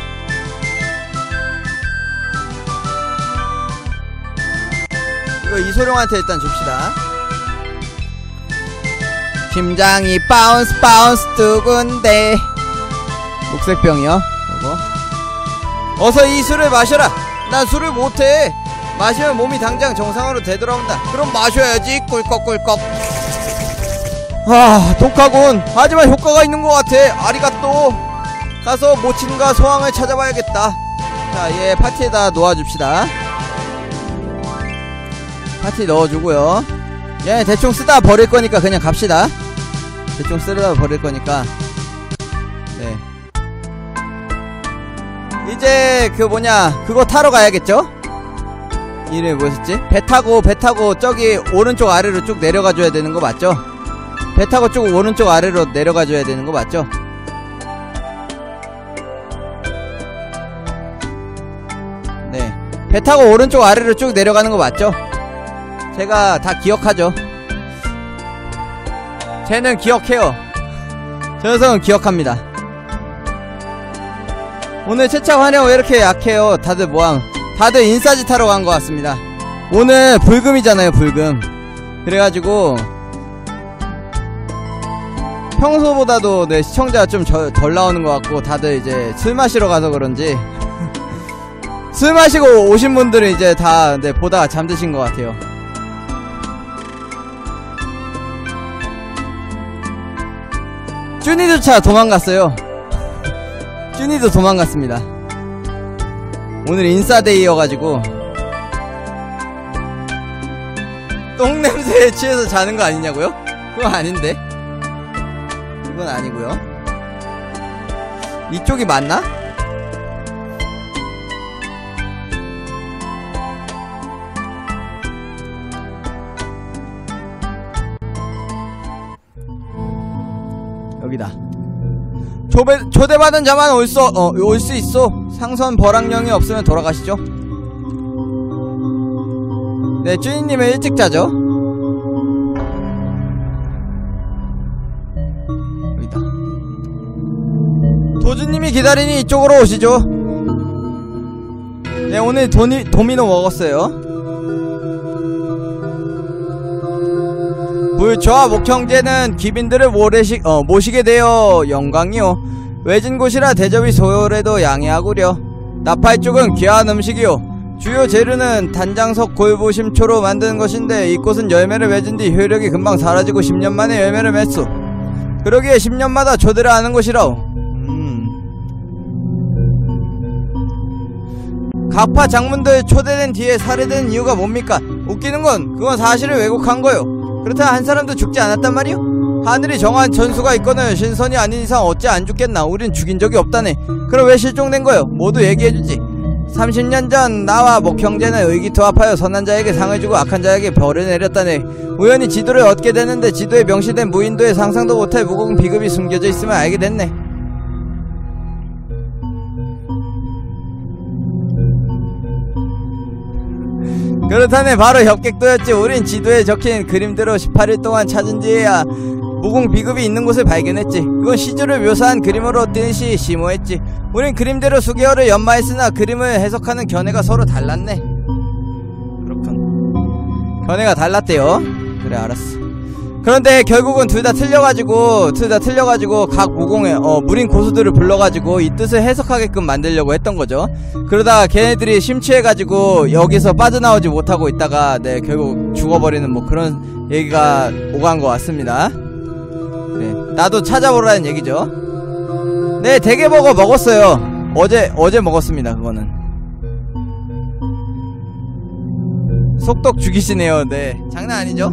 Speaker 1: 이거 이소룡한테 일단 줍시다. 심장이 bounce bounce 두근대. 녹색병이요? 요거? 어서 이 술을 마셔라. 난 술을 못해. 마시면 몸이 당장 정상으로 되돌아온다. 그럼 마셔야지. 꿀꺽꿀꺽 아 독하군 하지만 효과가 있는 것 같아. 아리가또 가서 모친과 소왕을 찾아봐야겠다. 자얘 파티에다 놓아줍시다. 파티 넣어주고요. 얘 대충 쓰다 버릴 거니까 그냥 갑시다. 대충 쓰다 버릴 거니까. 네. 이제 그 뭐냐 그거 타러 가야겠죠? 이름이 뭐였지? 배 타고 배 타고 저기 오른쪽 아래로 쭉 내려가 줘야 되는 거 맞죠? 배 타고 쭉 오른쪽 아래로 내려가 줘야 되는 거 맞죠? 네. 배 타고 오른쪽 아래로 쭉 내려가는 거 맞죠? 제가 다 기억하죠. 쟤는 기억해요. 저 녀석은 기억합니다. 오늘 채차 환영 왜 이렇게 약해요? 다들 뭐함? 다들 인싸짓 하러 간 것 같습니다. 오늘 불금이잖아요, 불금. 그래가지고 평소보다도 네 시청자가 좀덜 나오는 것 같고 다들 이제 술 마시러 가서 그런지 술 마시고 오신 분들은 이제 다 네, 보다가 잠드신 것 같아요. 쭈니조차 도망갔어요. 쭈니도 도망갔습니다. 오늘 인싸데이여가지고 똥냄새에 취해서 자는 거 아니냐고요? 그건 아닌데 그 건 아니고요 이쪽이 맞나? 여기다 초대, 초대받은 자만 올 수, 어, 올 수 있어. 상선 버랑령이 없으면 돌아가시죠. 네, 주인님은 일찍 자죠. 도주님이 기다리니 이쪽으로 오시죠. 네, 오늘 도니, 도미노 먹었어요. 불초와 목형제는 기빈들을 모래시, 어, 모시게 되어 영광이요. 외진 곳이라 대접이 소요래도 양해하구려. 나팔 쪽은 귀한 음식이요. 주요 재료는 단장석 골부 심초로 만드는 것인데 이곳은 열매를 맺은 뒤 효력이 금방 사라지고 10년 만에 열매를 맺소. 그러기에 10년마다 초대를 하는 것이라오. 각파 장문들 초대된 뒤에 살해된 이유가 뭡니까? 웃기는 건 그건 사실을 왜곡한 거요. 그렇다 한 사람도 죽지 않았단 말이오? 하늘이 정한 전수가 있거늘 신선이 아닌 이상 어찌 안 죽겠나 우린 죽인 적이 없다네 그럼 왜 실종된 거요? 모두 얘기해주지 30년 전 나와 목형제는 의기투합하여 선한 자에게 상을 주고 악한 자에게 벌을 내렸다네 우연히 지도를 얻게 되는데 지도에 명시된 무인도에 상상도 못할 무공 비급이 숨겨져 있음을 알게 됐네 그렇다네 바로 협객도였지. 우린 지도에 적힌 그림대로 18일 동안 찾은 뒤에야 무공 비급이 있는 곳을 발견했지. 그건 시조를 묘사한 그림으로 뜬시 심오했지. 우린 그림대로 수개월을 연마했으나 그림을 해석하는 견해가 서로 달랐네. 그렇군. 견해가 달랐대요. 그래 알았어 그런데 결국은 둘 다 틀려가지고 둘 다 틀려가지고 각 무공에 어 무린 고수들을 불러가지고 이 뜻을 해석하게끔 만들려고 했던 거죠. 그러다가 걔네들이 심취해가지고 여기서 빠져나오지 못하고 있다가 네 결국 죽어버리는 뭐 그런 얘기가 오간 것 같습니다. 네 나도 찾아보라는 얘기죠. 네 대게버거 먹었어요. 어제 어제 먹었습니다. 그거는 속독 죽이시네요. 네. 장난 아니죠?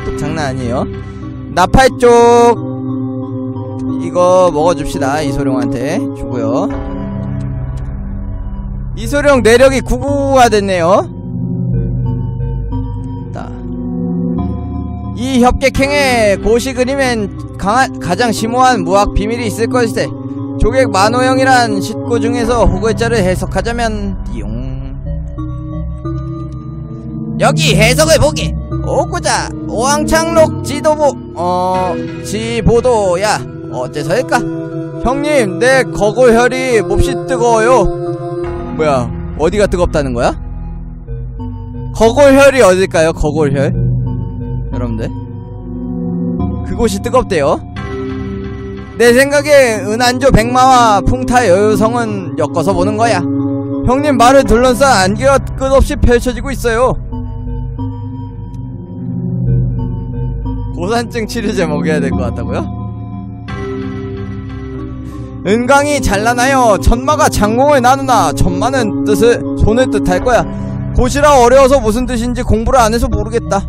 Speaker 1: 속독 장난 아니에요. 나팔 쪽 이거 먹어줍시다. 이소룡한테 주고요. 이소룡 내력이 99가 됐네요. 자. 이 협객행에 고시 그림엔 강한, 가장 심오한 무학 비밀이 있을 것이세. 조객 만호형이란 식구 중에서 호글자를 해석하자면 띠용. 여기 해석을 보게. 오구자 오왕창록 지도부 어 지보도야 어째서일까? 형님 내 거골혈이 몹시 뜨거워요. 뭐야 어디가 뜨겁다는 거야? 거골혈이 어딜까요? 거골혈 여러분들 그곳이 뜨겁대요. 내 생각에 은안조 백마와 풍타 여유성은 엮어서 보는 거야. 형님 말을 둘러싼 안개가 끝없이 펼쳐지고 있어요. 고산증 치료제 먹여야 될 것 같다고요? 은광이 잘나나요? 천마가 장공을 나누나? 천마는 뜻을 손을 뜻할 거야. 고시라 어려워서 무슨 뜻인지 공부를 안 해서 모르겠다.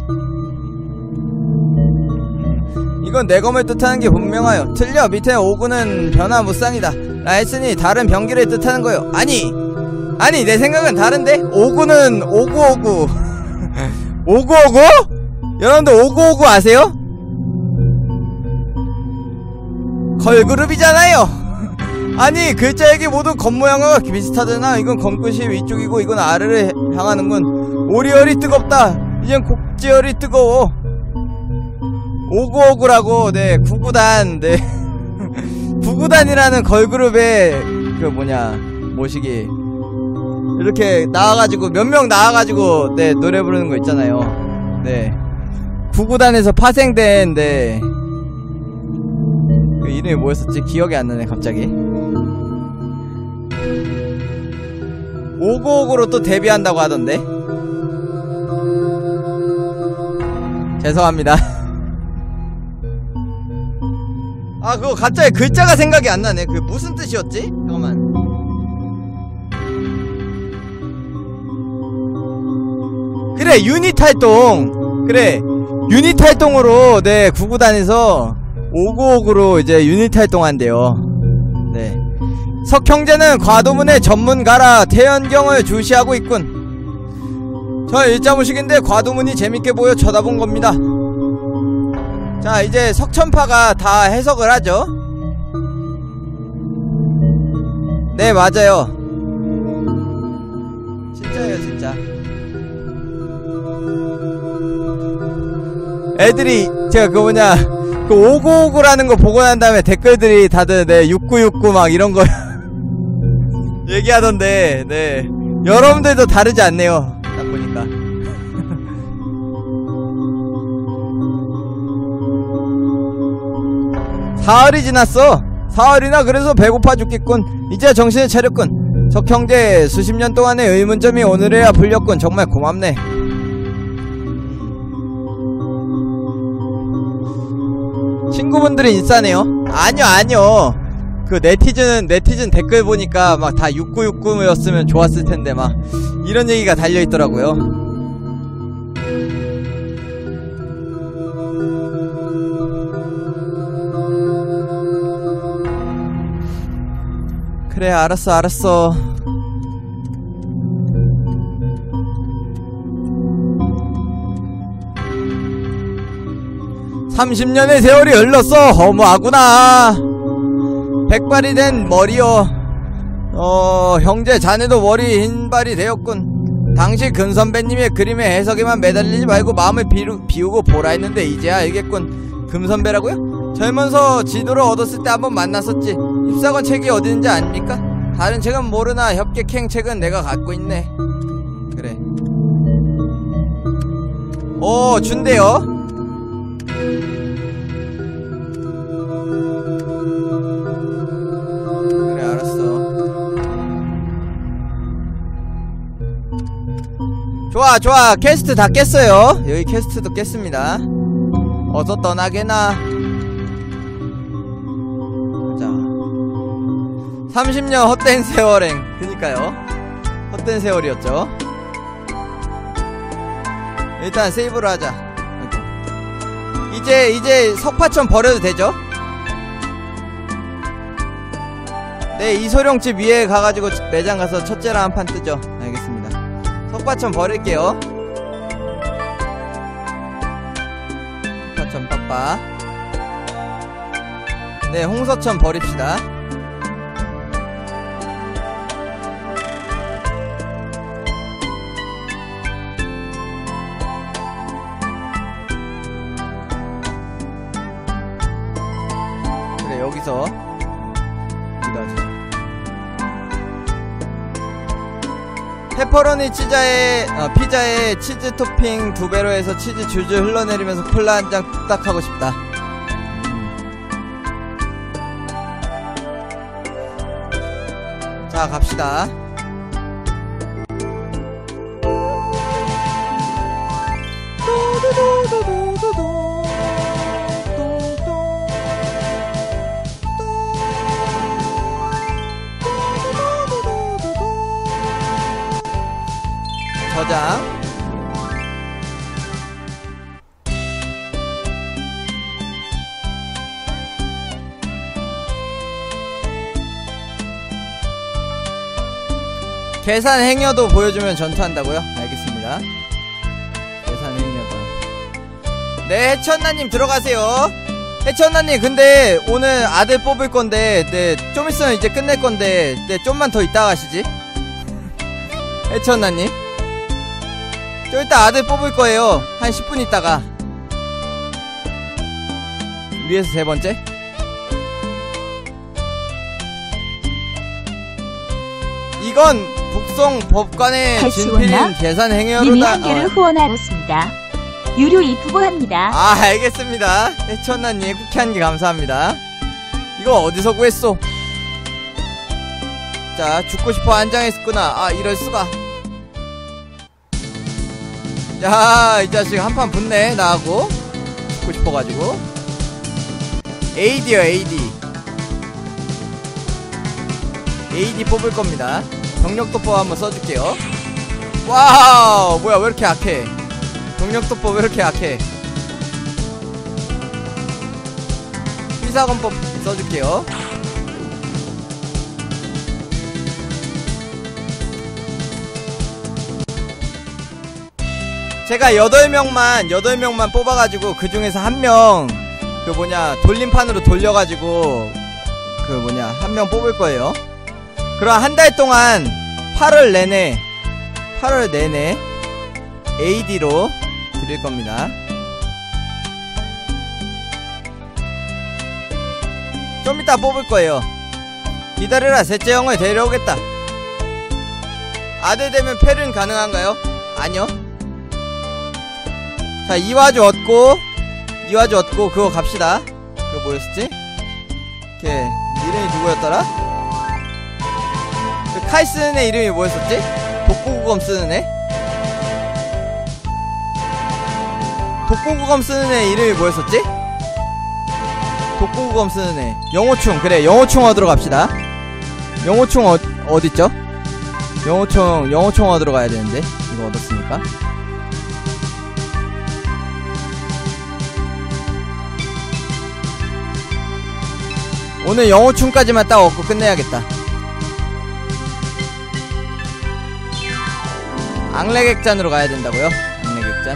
Speaker 1: 이건 내검을 뜻하는 게 분명하여. 틀려. 밑에 오구는 변화무쌍이다. 라이슨이 다른 병기를 뜻하는 거요. 아니! 아니 내 생각은 다른데? 오구는 오구오구. 오구오구? 여러분들 오구오구 아세요? 걸그룹이잖아요. 아니 글자에게 모두 겉모양과 비슷하잖아. 이건 검끝이 위쪽이고 이건 아래를 향하는군. 오리열이 뜨겁다. 이젠 곡지열이 뜨거워. 오구오구라고. 네 구구단. 네. 구구단이라는 걸그룹의 그 뭐냐 모시기. 이렇게 나와가지고 몇 명 나와가지고 네 노래 부르는 거 있잖아요. 네. 구구단에서 파생된 네 그 이름이 뭐였었지? 기억이 안 나네 갑자기. 오구오구로 또 데뷔한다고 하던데? 죄송합니다. 아 그거 갑자기 글자가 생각이 안 나네. 그 무슨 뜻이었지? 잠깐만. 그래 유닛 활동. 그래 유닛 활동으로 네 구구단에서 오구오구로 이제 유닛 활동한대요. 네. 석형제는 과도문의 전문가라 태연경을 주시하고 있군. 저 일자무식인데 과도문이 재밌게 보여 쳐다본 겁니다. 자 이제 석천파가 다 해석을 하죠. 네 맞아요. 진짜예요 진짜. 애들이 제가 그 뭐냐 그 5959라는 거 보고 난 다음에 댓글들이 다들 네 6969 막 이런 거 얘기하던데 네. 여러분들도 다르지 않네요. 딱 보니까. 사흘이 지났어. 사흘이나 그래서 배고파 죽겠군. 이제 정신을 차렸군. 석형제 수십 년 동안의 의문점이 오늘에야 풀렸군. 정말 고맙네 친구분들은 인싸네요. 아니요 아니요. 그 네티즌은 네티즌 댓글 보니까 막 다 6969였으면 좋았을 텐데 막 이런 얘기가 달려있더라고요. 그래 알았어 알았어 30년의 세월이 흘렀어. 허무하구나. 백발이 된 머리여 어 형제 자네도 머리 흰발이 되었군. 당시 금선배님의 그림의 해석에만 매달리지 말고 마음을 비루, 비우고 보라 했는데 이제야 알겠군. 금선배라고요? 젊어서 지도를 얻었을 때 한번 만났었지. 입사관 책이 어디 있는지 압니까? 다른 책은 모르나 협객행 책은 내가 갖고 있네. 그래. 오 준대요 좋아 좋아. 퀘스트 다 깼어요. 여기 퀘스트도 깼습니다. 어서 떠나게나. 자. 30년 헛된 세월행. 그니까요. 헛된 세월이었죠. 일단 세이브를 하자. 이제 이제 석파천 버려도 되죠? 네 이소룡집 위에 가가지고 매장 가서 첫째랑 한 판 뜨죠. 알겠습니다 석파천 버릴게요. 석파천 빠빠 네 홍서천 버립시다 페퍼로니 치자에 어, 피자에 치즈 토핑 두 배로 해서 치즈 줄줄 흘러내리면서 콜라 한 잔 뚝딱 하고 싶다. 음. 자 갑시다. 계산 행여도 보여주면 전투한다고요? 알겠습니다. 계산 행여도. 네, 해천나님 들어가세요. 해천나님, 근데 오늘 아들 뽑을 건데, 네, 좀 있으면 이제 끝낼 건데, 네, 좀만 더 있다 가시지. 해천나님. 좀 이따 아들 뽑을 거예요. 한 10분 있다가. 위에서 세 번째. 이건 북송 법관의 진필인
Speaker 5: 왔나?
Speaker 1: 계산
Speaker 5: 님이
Speaker 1: 행여로다.
Speaker 5: 한 개를
Speaker 1: 어.
Speaker 5: 후원하였습니다. 유료 입후보합니다.
Speaker 1: 아 알겠습니다. 해천나님 쿠키 한 개 감사합니다. 이거 어디서 구했어? 자 죽고 싶어 안장했었구나. 아 이럴 수가. 야, 이 자식 한 판 붙네, 나하고. 죽고 싶어가지고. AD요, AD. AD 뽑을 겁니다. 병력도법 한번 써줄게요. 와우! 뭐야, 왜 이렇게 약해? 병력도법 왜 이렇게 약해? 필사건법 써줄게요. 제가 8명만 8명만 뽑아가지고 그 중에서 한 명 그 뭐냐 돌림판으로 돌려가지고 그 뭐냐 한 명 뽑을 거예요. 그럼 한 달 동안 8월 내내 8월 내내 AD로 드릴 겁니다. 좀 이따 뽑을 거예요. 기다려라 셋째 형을 데려오겠다. 아들 되면 패른 가능한가요? 아니요. 자, 이와주 얻고, 이와주 얻고, 그거 갑시다. 그거 뭐였었지? 걔, 이름이 누구였더라? 그칼 쓰는 애 이름이 뭐였었지? 독고구검 쓰는 애? 독고구검 쓰는 애 이름이 뭐였었지? 독고구검 쓰는 애. 영호충, 그래, 영호충 얻으러 갑시다. 영호충 어, 어딨죠? 영호총, 영호총 얻으러 가야 되는데. 이거 얻었으니까. 오늘 영호충까지만 딱 얻고 끝내야겠다. 앙레객잔으로 가야 된다고요? 앙레객잔.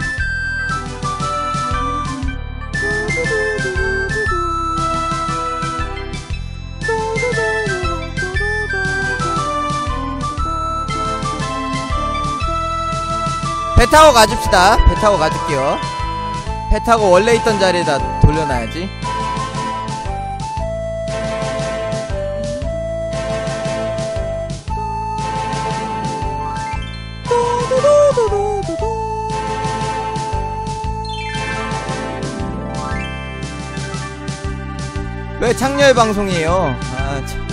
Speaker 1: 배 타고 가줍시다. 배 타고 가줄게요. 배 타고 원래 있던 자리에다 돌려놔야지. 왜 창렬 방송이에요? 아, 참.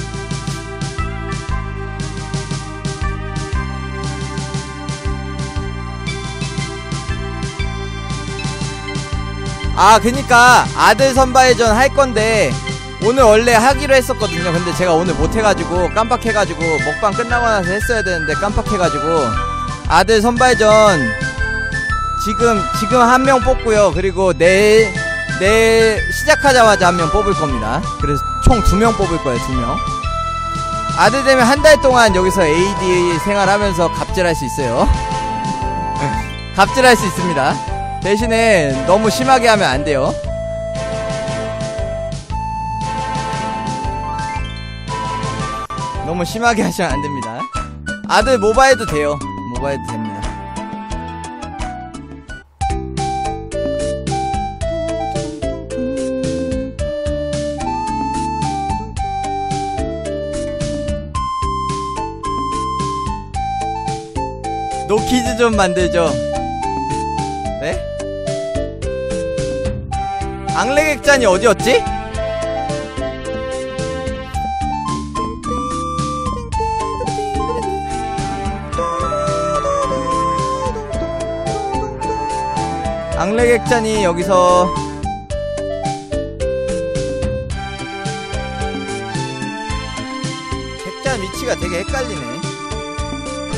Speaker 1: 아, 그니까 아들 선발전 할 건데 오늘 원래 하기로 했었거든요. 근데 제가 오늘 못 해가지고 깜빡해가지고 먹방 끝나고 나서 했어야 되는데 깜빡해가지고 아들 선발전 지금 지금 한 명 뽑고요. 그리고 내일 내일 시작하자마자 한 명 뽑을 겁니다. 그래서 총 두 명 뽑을 거예요. 두 명. 아들 되면 한 달 동안 여기서 AD 생활하면서 갑질할 수 있어요. 갑질할 수 있습니다. 대신에 너무 심하게 하면 안 돼요. 너무 심하게 하시면 안 됩니다. 아들 모바일도 돼요. 모바일도 노키즈 좀 만들죠. 네? 앙레객잔이 어디였지? 앙레객잔이 여기서 객잔 위치가 되게 헷갈리네.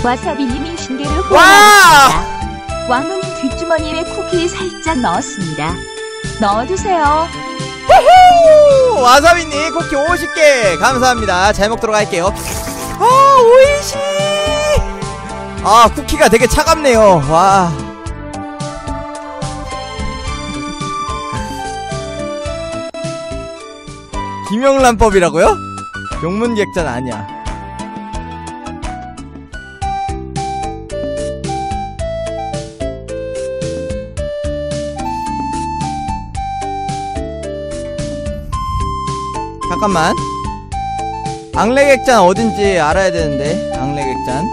Speaker 5: 와사비님이 신계를
Speaker 1: 와!
Speaker 5: 후원하셨습니다. 왕누님 뒷주머니에 쿠키 살짝 넣었습니다. 넣어두세요.
Speaker 1: 후후! 와사비님 쿠키 50개 감사합니다. 잘 먹도록 할게요. 아 오이시. 아 쿠키가 되게 차갑네요. 와. 김영란법이라고요? 용문객잔 아니야. 잠깐만. 앙레객잔 어딘지 알아야 되는데 앙레객잔.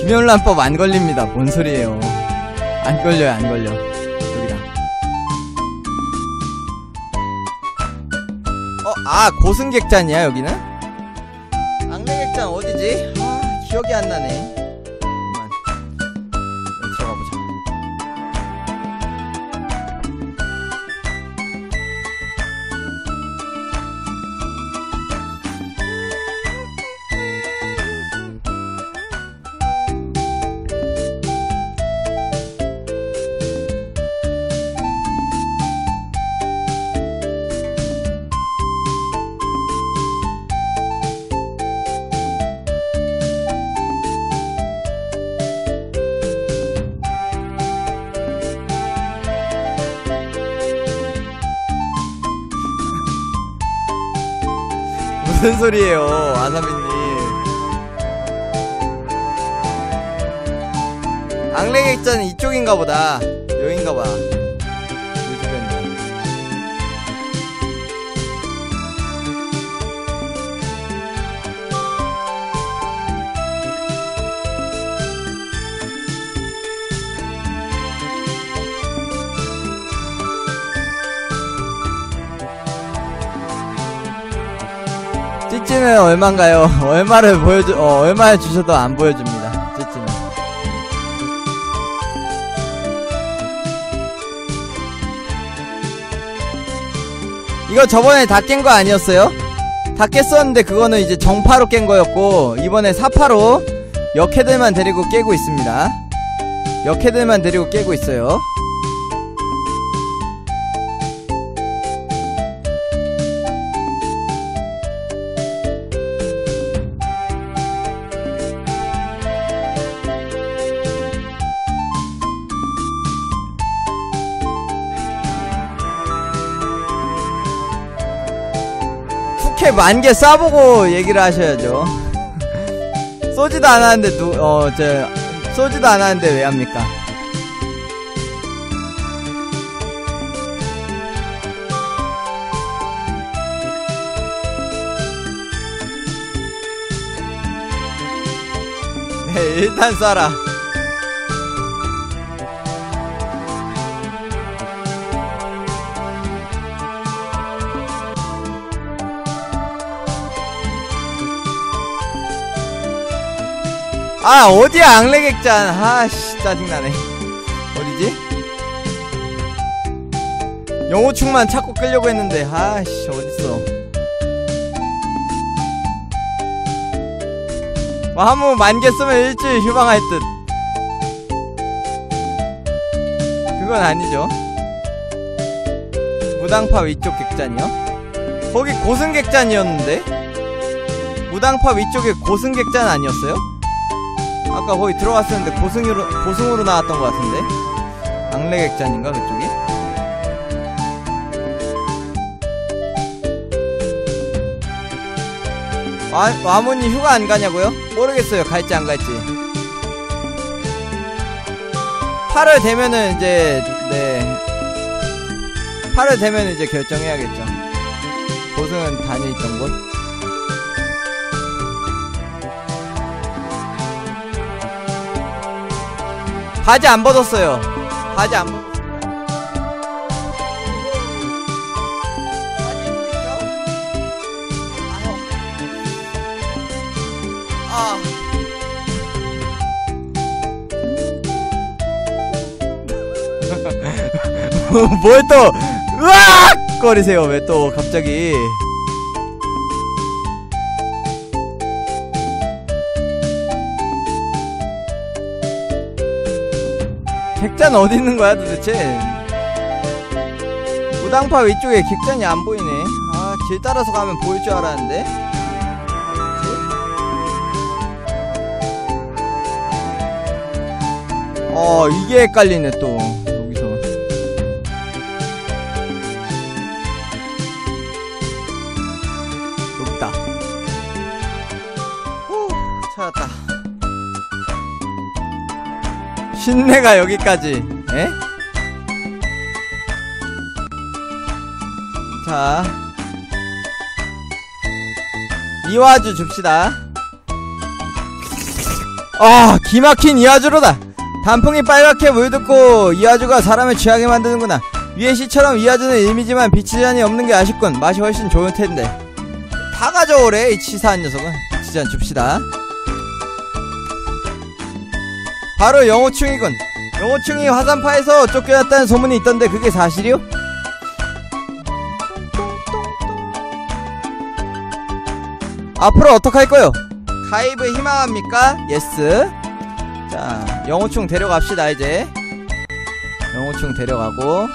Speaker 1: 김영란법 안 걸립니다. 뭔 소리예요? 안 걸려요, 안 걸려. 여기다. 어, 아 고승객잔이야 여기는? 앙레객잔 어디지? 아 기억이 안 나네. 소리예요, 아사미님. 앙레객잔 이쪽인가 보다. 찌찌는 얼마인가요? 얼마를 보여주, 어, 얼마를 주셔도 안 보여줍니다. 찌찌는. 이거 저번에 다 깬 거 아니었어요? 다 깼었는데 그거는 이제 정파로 깬 거였고, 이번에 사파로 역캐들만 데리고 깨고 있습니다. 역캐들만 데리고 깨고 있어요. 만개 쏴보고 얘기를 하셔야죠. 쏘지도 않았는데 누, 어, 저, 쏘지도 않았는데 왜 합니까? 네, 일단 쏴라. 아 어디야 앙레객잔 아씨 짜증나네 어디지? 영호충만 찾고 끌려고 했는데 아씨 어딨어 뭐 한번 만개 쓰면 일주일 휴방할 듯 그건 아니죠. 무당파 위쪽 객잔이요? 거기 고승객잔이었는데? 무당파 위쪽에 고승객잔 아니었어요? 아까 거기 들어갔었는데 고승으로, 고승으로 나왔던 것 같은데? 앙레객잔인가 그쪽이? 와, 와문이 휴가 안 가냐고요? 모르겠어요 갈지 안 갈지 8월 되면은 이제 네 8월 되면 이제 결정해야겠죠 고승은 다녀 있던 곳 바지 안 벗었어요 바지 안? 아유. 아 뭘 또, 으악! 거리세요, 왜 또, 갑자기. 객잔 어디 있는 거야, 도대체? 무당파 위쪽에 객잔이 안 보이네. 아, 길 따라서 가면 보일 줄 알았는데. 어, 이게 헷갈리네, 또. 신내가 여기까지. 에? 자. 이화주 줍시다. 아, 기막힌 이화주로다. 단풍이 빨갛게 물듣고 이화주가 사람을 취하게 만드는구나. 위에 시처럼 이화주는 일미지만 비치잔이 없는 게 아쉽군. 맛이 훨씬 좋을 텐데. 다 가져오래, 이 치사한 녀석은. 비치잔 줍시다. 바로 영호충이군. 영호충이 화산파에서 쫓겨났다는 소문이 있던데 그게 사실이요? 앞으로 어떡할 거요? 가입을 희망합니까? yes. 자, 영호충 데려갑시다, 이제. 영호충 데려가고.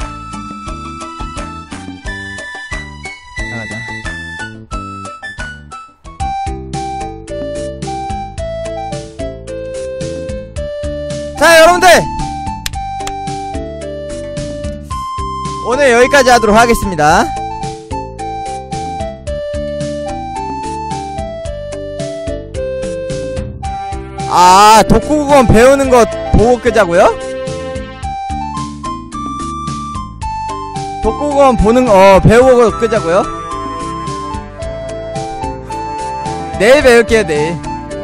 Speaker 1: 여기까지 하도록 하겠습니다. 아, 독후국어 배우는 거 보고 끄자고요? 독후국어 보는 어 배우고 끄자고요? 내일 배울게요 내일.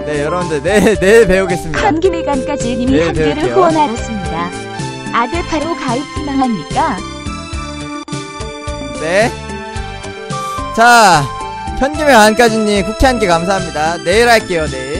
Speaker 1: 네 여러분들 내일 내일 배우겠습니다.
Speaker 5: 현김일간까지 님이
Speaker 1: 네,
Speaker 5: 한 개를
Speaker 1: 배울게요.
Speaker 5: 후원하였습니다. 아들 바로 가입 희망합니까?
Speaker 1: 네. 자 현김의 안까지님 쿠키 한개 감사합니다. 내일 할게요 내일.